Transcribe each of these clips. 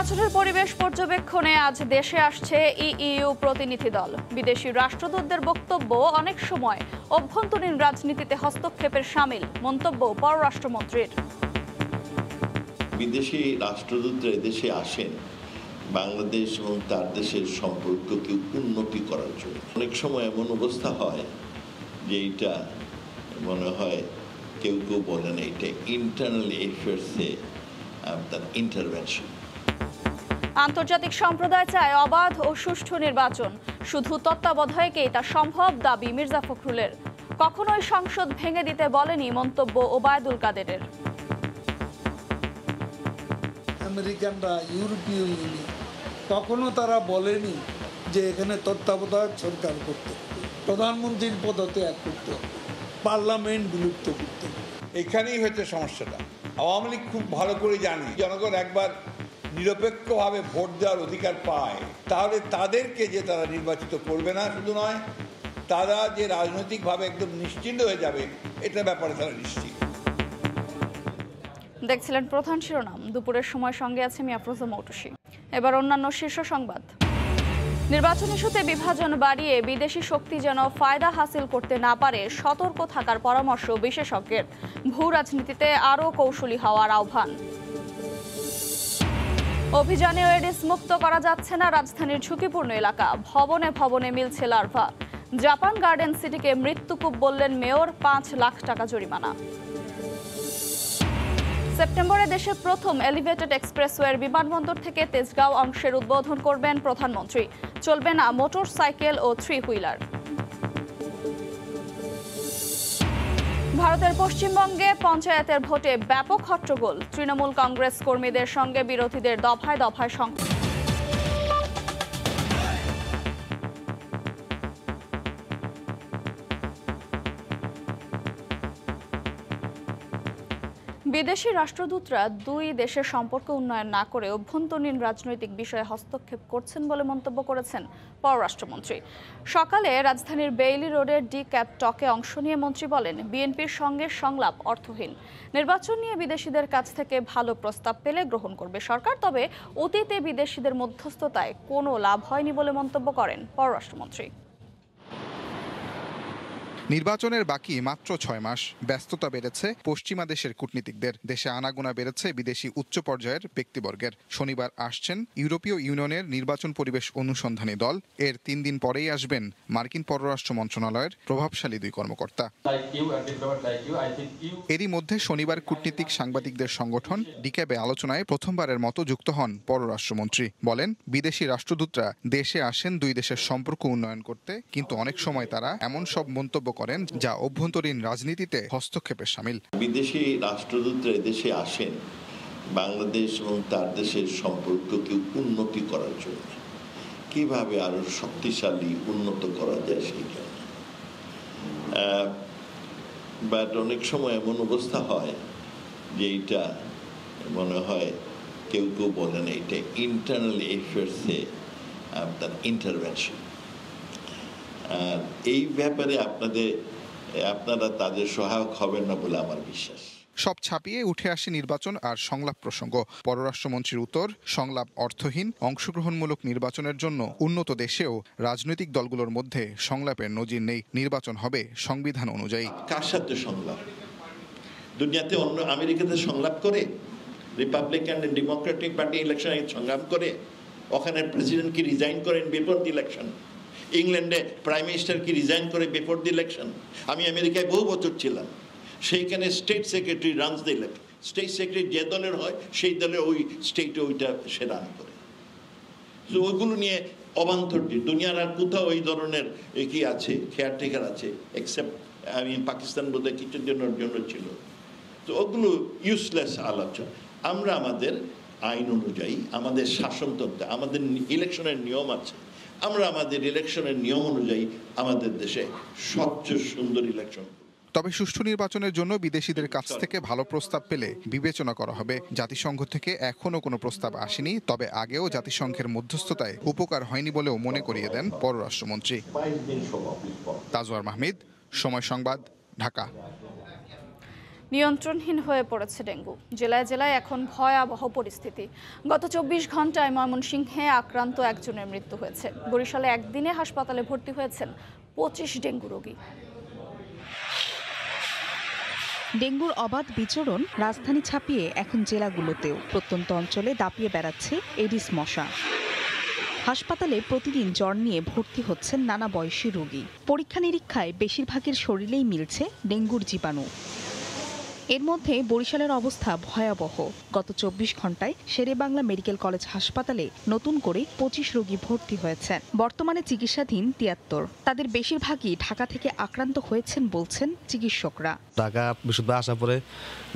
নির্বাচনের পরিবেশ পর্যবেক্ষণে আজ দেশে আসছে ইইউ প্রতিনিধি দল। বিদেশি রাষ্ট্রদূতদের বক্তব্য অনেক সময় অভ্যন্তরীণ রাজনীতিতে হস্তক্ষেপের সামিল, মন্তব্য পররাষ্ট্রমন্ত্রীর। বিদেশি রাষ্ট্রদূতরা দেশে আসেন, বাংলাদেশ এবং তার দেশের সম্পর্ককে উন্নতি করার জন্য। অনেক সময় এমন অবস্থা হয় যে এটা মনে হয় কেউ কেউ বলেন এটা ইন্টারনাল এফেয়ার্সে আপনার ইন্টারভেনশন আন্তর্জাতিক সম্প্রদায় চায় অবাধ ও সুষ্ঠু নির্বাচন। শুধু তত্ত্বাবধায়কেই তা সম্ভব দাবি মির্জা ফখরুলের। কখনোই সংসদ ভেঙে দিতে বলেনি মন্তব্য ওবায়দুল কাদেরের। আমেরিকানরা ইউরোপীয় ইউনিয়ন কখনো তারা বলেনি যে এখানে তত্ত্বাবধায়ক সরকার করতে। প্রধানমন্ত্রীর পদত্যাগ করতে হবে পার্লামেন্ট বিলুপ্ত করতে। এখানেই হয়েছে সমস্যাটা। আওয়ামী লীগ খুব ভালো করে জানি। জনগণ একবার নিরপেক্ষভাবে ভোট দেওয়ার অধিকার পায়, তাহলে তাদেরকে যে তারা নির্বাচিত করবে না শুধু নয়, তারা যে রাজনৈতিকভাবে একদম নিশ্চিন্ত হয়ে যাবে, এটা ব্যাপারে তারা নিশ্চিত। দেখছিলেন প্রধান শিরোনাম, দুপুরের সময় সঙ্গে আছে আমি আফরোজা মৌটুসি। এবার অন্যান্য শীর্ষ সংবাদ। নির্বাচন ইস্যুতে বিভাজন বাড়িয়ে বিদেশি শক্তি যেন ফায়দা হাসিল করতে না পারে, সতর্ক থাকার পরামর্শ বিশেষজ্ঞের। ভূ রাজনীতিতে আরও কৌশলী হওয়ার আহ্বান। অভিযানে এডিস মুক্ত করা যাচ্ছে না রাজধানীর ঝুঁকিপূর্ণ এলাকা। ভবনে ভবনে মিলছে লার্ভা। জাপান গার্ডেন সিটিকে মৃত্যুকূপ বললেন মেয়র, পাঁচ লাখ টাকা জরিমানা। সেপ্টেম্বরে দেশের প্রথম এলিভেটেড এক্সপ্রেসওয়ের বিমানবন্দর থেকে তেজগাঁও অংশের উদ্বোধন করবেন প্রধানমন্ত্রী। চলবে না মোটর সাইকেল ও থ্রি হুইলার। ভারতের পশ্চিমবঙ্গে পঞ্চায়েতের ভোটে ব্যাপক হট্টগোল। তৃণমূল কংগ্রেস কর্মীদের সঙ্গে বিরোধীদের দফায় দফায় সংঘর্ষ বিদেশি রাষ্ট্রদূতরা দুই দেশের সম্পর্ক উন্নয়ন না করে অভ্যন্তরীণ রাজনৈতিক বিষয়ে হস্তক্ষেপ করছেন বলে মন্তব্য করেছেন পররাষ্ট্রমন্ত্রী। সকালে রাজধানীর বেইলি রোডের ডি ক্যাপ টকে অংশ নিয়ে মন্ত্রী বলেন, বিএনপির সঙ্গে সংলাপ অর্থহীন। নির্বাচন নিয়ে বিদেশিদের কাছ থেকে ভালো প্রস্তাব পেলে গ্রহণ করবে সরকার, তবে অতীতে বিদেশিদের মধ্যস্থতায় কোনো লাভ হয়নি বলে মন্তব্য করেন পররাষ্ট্রমন্ত্রী। নির্বাচনের বাকি মাত্র ছয় মাস ব্যস্ততা বেড়েছে পশ্চিমা দেশের কূটনীতিকদের। দেশে আনাগোনা বেড়েছে বিদেশি উচ্চ পর্যায়ের ব্যক্তিবর্গের। শনিবার আসছেন ইউরোপীয় ইউনিয়নের নির্বাচন পরিবেশ অনুসন্ধানী দল। এর তিন দিন পরেই আসবেন মার্কিন পররাষ্ট্র মন্ত্রণালয়ের প্রভাবশালী দুই কর্মকর্তা। এরই মধ্যে শনিবার কূটনীতিক সাংবাদিকদের সংগঠন ডিক্যাবে আলোচনায় প্রথমবারের মতো যুক্ত হন পররাষ্ট্রমন্ত্রী। বলেন বিদেশি রাষ্ট্রদূতরা দেশে আসেন দুই দেশের সম্পর্ক উন্নয়ন করতে কিন্তু অনেক সময় তারা এমন সব মন্তব্য করেন, যা অভ্যন্তরীণ রাজনীতিতে হস্তক্ষেপের সামিল। বিদেশি রাষ্ট্রদূতরা দেশে আসেন, বাংলাদেশ এবং তার দেশের সম্পর্ককে উন্নতি করার জন্য। কীভাবে আরও শক্তিশালী উন্নত করা যায় সেই জন্য বাট অনেক সময় এমন অবস্থা হয় যে এটা মনে হয় কেউ কেউ বলেন এটা ইন্টারনাল এফেয়ার্সে আপনার ইন্টারভেনশন আর এই ব্যাপারে আপনাদের আপনারা তাদের সহায়ক হবেন না বলে আমার বিশ্বাস। সব ছাপিয়ে উঠে আসে নির্বাচন আর সংলাপ প্রসঙ্গ। পররাষ্ট্রমন্ত্রীর উত্তর সংলাপ অর্থহীন অংশগ্রহণমূলক নির্বাচনের জন্য উন্নত দেশেও রাজনৈতিক দলগুলোর মধ্যে সংলাপের নজির নেই। নির্বাচন হবে সংবিধান অনুযায়ী। কার সাথে সংলাপ? দুনিয়াতে অন্য আমেরিকাতে সংলাপ করে? রিপাবলিকান ডেমোক্রেটিক পার্টি ইলেকশন সংগ্রাম করে? ওখানে প্রেসিডেন্ট কি রিজাইন করেন? বিফোর দি ইলেকশন ইংল্যান্ডে প্রাইম মিনিস্টার কি রিজাইন করে বিফোর দি ইলেকশন আমি আমেরিকায় বহু বছর ছিলাম। সেইখানে state secretary runs the election state secretary যে দলের হয়, সেই দলের ওই স্টেটে ওইটা সে রান করে। তো ওইগুলো নিয়ে অবান্তর দুনিয়ার আর কোথাও ওই ধরনের কি আছে কেয়ারটেকার আছে এক্সেপ্ট আমি পাকিস্তান বোধহয় কিছুর জন্য জন্য ছিল। তো ওগুলো ইউজলেস আলোচনা। আমরা আমাদের আইন অনুযায়ী, আমাদের শাসনতন্ত্রে, আমাদের ইলেকশনের নিয়ম আছে। আমরা আমাদের ইলেকশনের নিয়ম অনুযায়ী আমাদের দেশে স্বচ্ছ সুন্দর ইলেকশন তবে সুষ্ঠু নির্বাচনের জন্য বিদেশিদের কাছ থেকে ভালো প্রস্তাব পেলে বিবেচনা করা হবে। জাতিসংঘ থেকে এখনও কোনো প্রস্তাব আসেনি তবে আগেও জাতিসংঘের মধ্যস্থতায় উপকার হয়নি বলেও মনে করিয়ে দেন পররাষ্ট্রমন্ত্রী। তাজওয়ার মাহমিদ সময় সংবাদ ঢাকা। নিয়ন্ত্রণহীন হয়ে পড়েছে ডেঙ্গু। জেলায় জেলায় এখন ভয়াবহ পরিস্থিতি। গত চব্বিশ ঘন্টায় ময়মনসিংহে আক্রান্ত একজনের মৃত্যু হয়েছে। বরিশালে একদিনে হাসপাতালে ভর্তি হয়েছেন পঁচিশ ডেঙ্গু রোগী। ডেঙ্গুর অবাধ বিচরণ রাজধানী ছাপিয়ে এখন জেলাগুলোতেও। প্রত্যন্ত অঞ্চলে দাপিয়ে বেড়াচ্ছে এডিস মশা। হাসপাতালে প্রতিদিন জ্বর নিয়ে ভর্তি হচ্ছেন নানা বয়সী রোগী। পরীক্ষা নিরীক্ষায় বেশিরভাগের শরীরেই মিলছে ডেঙ্গুর জীবাণু। এর মধ্যে বরিশালের অবস্থা ভয়াবহ। গত চব্বিশ ঘন্টায় শেরেবাংলা মেডিকেল কলেজ হাসপাতালে নতুন করে পঁচিশ রোগী ভর্তি হয়েছেন। বর্তমানে চিকিৎসাধীন তিয়াত্তর। তাদের বেশিরভাগই ঢাকা থেকে আক্রান্ত হয়েছেন বলছেন চিকিৎসকরা। ঢাকা বিশুদ্ধ আসার পরে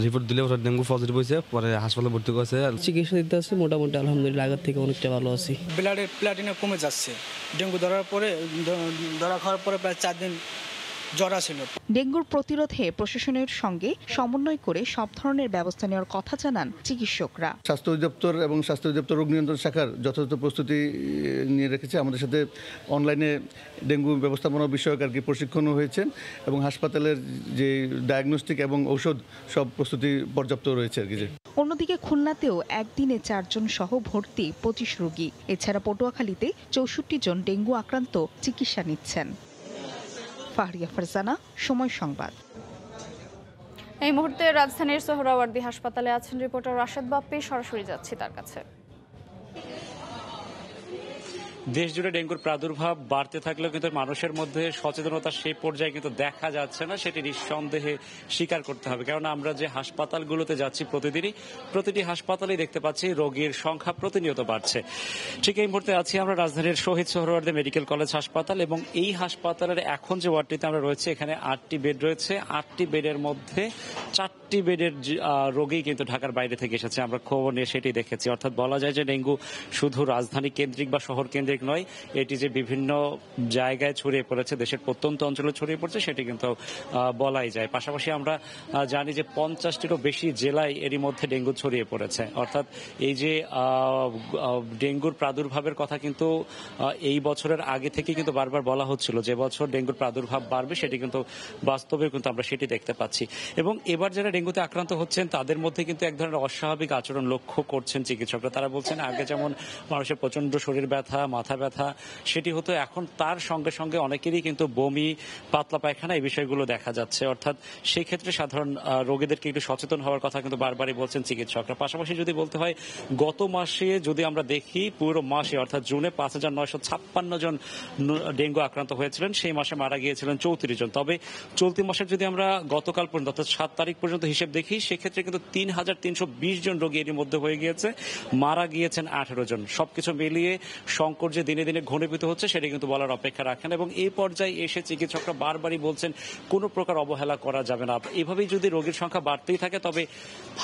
রিপোর্ট দিলে ওটা ডেঙ্গু পজিটিভ হয়েছে পরে হাসপাতালে ভর্তি করেছে। চিকিৎসা দিতে আছে মোটামুটি আলহামদুলিল্লাহ আগের থেকে অনেকটা ভালো আছি। ব্লাডের প্লাটিনা কমে যাচ্ছে। ডেঙ্গু ধরার পরে ধরা খাওয়ার পরে প্রায় চার দিন জ্বর ছিল। ডেঙ্গুর প্রতিরোধে প্রশাসনের সঙ্গে সমন্বয় করে সব ধরনের ব্যবস্থা নেওয়ার কথা জানান চিকিৎসকরা। স্বাস্থ্য অধিদপ্তর এবং স্বাস্থ্য অধিদপ্তর রোগ নিয়ন্ত্রণ শাখার যথাযথ প্রস্তুতি নিয়ে রেখেছে। আমাদের সাথে অনলাইনে ডেঙ্গু ব্যবস্থাপনা বিষয়ক আর কি প্রশিক্ষণও হয়েছে এবং হাসপাতালের যে ডায়াগনস্টিক এবং ঔষধ সব প্রস্তুতি পর্যাপ্ত রয়েছে আর কি যে। অন্যদিকে খুলনাতেও একদিনে চারজন সহ ভর্তি পঁচিশ রোগী। এছাড়া পটুয়াখালীতে চৌষট্টি জন ডেঙ্গু আক্রান্ত চিকিৎসা নিচ্ছেন। ফাহরিয়া ফারজানা, সময় সংবাদ। এই মুহূর্তে রাজধানীর সোহরাওয়ার্দী হাসপাতালে আছেন রিপোর্টার রাশেদ বাপ্পি, সরাসরি যাচ্ছি তার কাছে। দেশ জুড়ে ডেঙ্গুর প্রাদুর্ভাব বাড়তে থাকলেও কিন্তু মানুষের মধ্যে সচেতনতা সেই পর্যায়ে কিন্তু দেখা যাচ্ছে না, সেটি নিঃসন্দেহে স্বীকার করতে হবে। কারণ আমরা যে হাসপাতালগুলোতে যাচ্ছি প্রতিদিনই, প্রতিটি হাসপাতালেই দেখতে পাচ্ছি রোগীর সংখ্যা প্রতিনিয়ত বাড়ছে। ঠিক এই মুহূর্তে আছি আমরা রাজধানীর শহীদ সোহরাওয়ার্দী মেডিকেল কলেজ হাসপাতাল এবং এই হাসপাতালের এখন যে ওয়ার্ডটিতে আমরা রয়েছে, এখানে আটটি বেড রয়েছে। আটটি বেডের মধ্যে চারটি বেডের রোগী কিন্তু ঢাকার বাইরে থেকে এসেছে। আমরা খবর নিয়ে সেটি দেখেছি। অর্থাৎ বলা যায় যে ডেঙ্গু শুধু রাজধানী কেন্দ্রিক বা শহর কেন্দ্রিক নয়, এটি যে বিভিন্ন জায়গায় ছড়িয়ে পড়েছে, দেশের প্রত্যন্ত অঞ্চলে ছড়িয়ে পড়ছে, সেটি কিন্তু বলাই যায়। পাশাপাশি আমরা জানি যে পঞ্চাশটিরও বেশি জেলায় এরই মধ্যে ডেঙ্গু ছড়িয়ে পড়েছে। অর্থাৎ এই যে ডেঙ্গুর প্রাদুর্ভাবের কথা কিন্তু এই বছরের আগে থেকে কিন্তু বারবার বলা হচ্ছিল, যে বছর ডেঙ্গুর প্রাদুর্ভাব বাড়বে, সেটি কিন্তু বাস্তবে কিন্তু আমরা সেটি দেখতে পাচ্ছি। এবং এবার যারা ডেঙ্গুতে আক্রান্ত হচ্ছেন, তাদের মধ্যে কিন্তু এক ধরনের অস্বাভাবিক আচরণ লক্ষ্য করছেন চিকিৎসকরা। তারা বলছেন, আগে যেমন মানুষের প্রচণ্ড শরীর ব্যথা মাথা ব্যথা, সেটি হতো এখন তার সঙ্গে সঙ্গে অনেকেরই কিন্তু বমি, পাতলা পায়খানা এই বিষয়গুলো দেখা যাচ্ছে। অর্থাৎ সেই ক্ষেত্রে সাধারণ রোগীদেরকে একটু সচেতন হওয়ার কথা কিন্তু বারবারই বলছেন চিকিৎসকরা। পাশাপাশি যদি বলতে হয়, গত মাসে যদি আমরা দেখি, পুরো মাসে অর্থাৎ জুনে পাঁচ হাজার নয়শো ছাপ্পান্ন জন ডেঙ্গু আক্রান্ত হয়েছিলেন, সেই মাসে মারা গিয়েছিলেন চৌত্রিশ জন। তবে চলতি মাসের যদি আমরা গতকাল পর্যন্ত, অর্থাৎ সাত তারিখ পর্যন্ত হিসেব দেখি, সেক্ষেত্রে কিন্তু তিন হাজার তিনশো বিশ জন রোগী এর মধ্যে হয়ে গিয়েছে। মারা গিয়েছেন আঠেরো জন। সবকিছু মিলিয়ে সংকট যে দিনে দিনে ঘনীভূত হচ্ছে, সেটা কিন্তু বলার অপেক্ষা রাখেন এবং এই পর্যায়ে এসে চিকিৎসকরা বারবারই বলছেন, কোনো প্রকার অবহেলা করা যাবে না। এভাবেই যদি রোগীর সংখ্যা বাড়তেই থাকে, তবে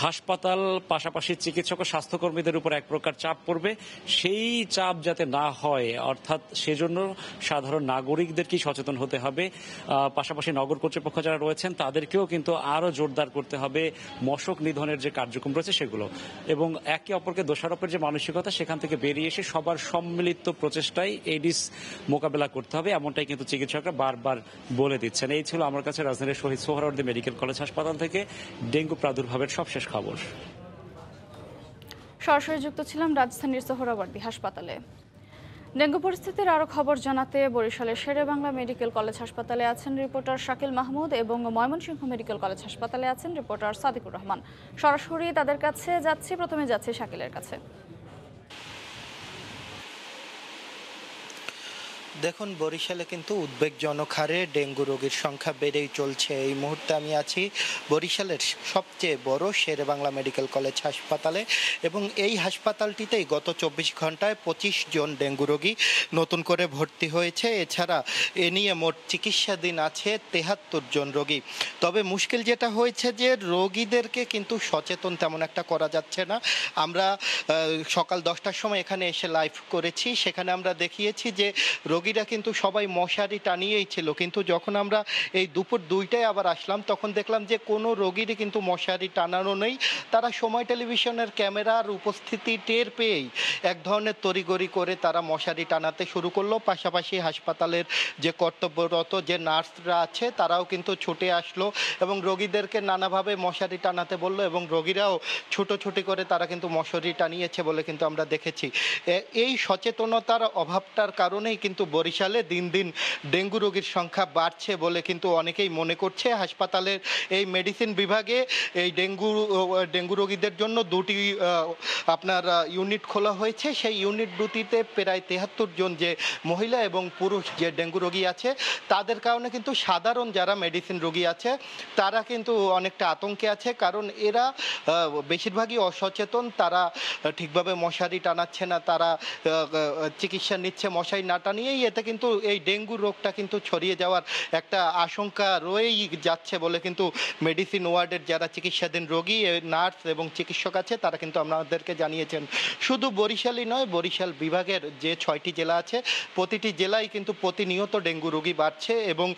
হাসপাতাল পাশাপাশি চিকিৎসক ও স্বাস্থ্যকর্মীদের উপর এক প্রকার চাপ পড়বে। সেই চাপ যাতে না হয়, অর্থাৎ সেজন্য সাধারণ নাগরিকদেরকেই সচেতন হতে হবে? পাশাপাশি নগর কর্তৃপক্ষ যারা রয়েছেন, তাদেরকেও কিন্তু আরও জোরদার করতে হবে। মশক নিধনের যে কার্যক্রম রয়েছে, সেগুলো। এবং একে অপরকে দোষারোপের যে মানসিকতা, সেখান থেকে বেরিয়ে এসে সবার সম্মিলিত প্রচেষ্টায় এডিস মোকাবেলা করতে হবে, এমনটাই কিন্তু চিকিৎসকরা বারবার বলে দিচ্ছেন। এই ছিল আমার কাছে রাজধানীর শহীদ সোহরাওয়ার্দী মেডিকেল কলেজ হাসপাতাল থেকে ডেঙ্গু প্রাদুর্ভাবের সবশেষ খবর। সরাসরি যুক্ত ছিলাম রাজধানীর সোহরাওয়ার্দী হাসপাতালে। ডেঙ্গু পরিস্থিতির আরও খবর জানাতে বরিশালের শেরে বাংলা মেডিকেল কলেজ হাসপাতালে আছেন রিপোর্টার শাকিল মাহমুদ এবং ময়মনসিংহ মেডিকেল কলেজ হাসপাতালে আছেন রিপোর্টার সাদিকুর রহমান। সরাসরি তাদের কাছে যাচ্ছি, প্রথমে যাচ্ছি শাকিলের কাছে। দেখুন, বরিশালে কিন্তু উদ্বেগজনক হারে ডেঙ্গু রোগীর সংখ্যা বেড়েই চলছে। এই মুহূর্তে আমি আছি বরিশালের সবচেয়ে বড় শেরে বাংলা মেডিকেল কলেজ হাসপাতালে এবং এই হাসপাতালটিতেই গত চব্বিশ ঘন্টায় পঁচিশ জন ডেঙ্গু রোগী নতুন করে ভর্তি হয়েছে। এছাড়া এ নিয়ে মোট চিকিৎসাধীন আছে তেহাত্তর জন রোগী। তবে মুশকিল যেটা হয়েছে যে রোগীদেরকে কিন্তু সচেতন তেমন একটা করা যাচ্ছে না। আমরা সকাল দশটার সময় এখানে এসে লাইভ করেছি। সেখানে আমরা দেখিয়েছি যে রোগী রোগীরা কিন্তু সবাই মশারি টানিয়েই ছিল। কিন্তু যখন আমরা এই দুপুর দুইটায় আবার আসলাম, তখন দেখলাম যে কোনো রোগীরই কিন্তু মশারি টানানো নেই। তারা সময় টেলিভিশনের ক্যামেরার উপস্থিতি টের পেয়েই এক ধরনের তড়িগড়ি করে তারা মশারি টানাতে শুরু করল। পাশাপাশি হাসপাতালের যে কর্তব্যরত যে নার্সরা আছে, তারাও কিন্তু ছুটে আসলো এবং রোগীদেরকে নানাভাবে মশারি টানাতে বলল এবং রোগীরাও ছুটোছুটি করে তারা কিন্তু মশারি টানিয়েছে বলে কিন্তু আমরা দেখেছি। এই সচেতনতার অভাবটার কারণেই কিন্তু বরিশালে দিন দিন ডেঙ্গু রোগীর সংখ্যা বাড়ছে বলে কিন্তু অনেকেই মনে করছে। হাসপাতালের এই মেডিসিন বিভাগে এই ডেঙ্গু ডেঙ্গু রোগীদের জন্য দুটি আপনার ইউনিট খোলা হয়েছে। সেই ইউনিট দুটিতে প্রায় তেহাত্তর জন যে মহিলা এবং পুরুষ যে ডেঙ্গু রোগী আছে, তাদের কারণে কিন্তু সাধারণ যারা মেডিসিন রোগী আছে, তারা কিন্তু অনেকটা আতঙ্কে আছে। কারণ এরা বেশিরভাগই অসচেতন, তারা ঠিকভাবে মশারি টানাচ্ছে না, তারা চিকিৎসা নিচ্ছে, মশারি না টানিয়েই এতে কিন্তু এই ডেঙ্গু রোগটা কিন্তু ছড়িয়ে যাওয়ার একটা আশঙ্কা রয়েই যাচ্ছে বলে কিন্তু মেডিসিন ওয়ার্ডের যারা চিকিৎসাধীন রোগী নার্স এবং চিকিৎসক আছে, তারা কিন্তু আমাদেরকে জানিয়েছেন। শুধু বরিশালই নয়, বরিশাল বিভাগের যে ছয়টি জেলা আছে, প্রতিটি জেলায় কিন্তু প্রতিনিয়ত ডেঙ্গু রোগী বাড়ছে এবং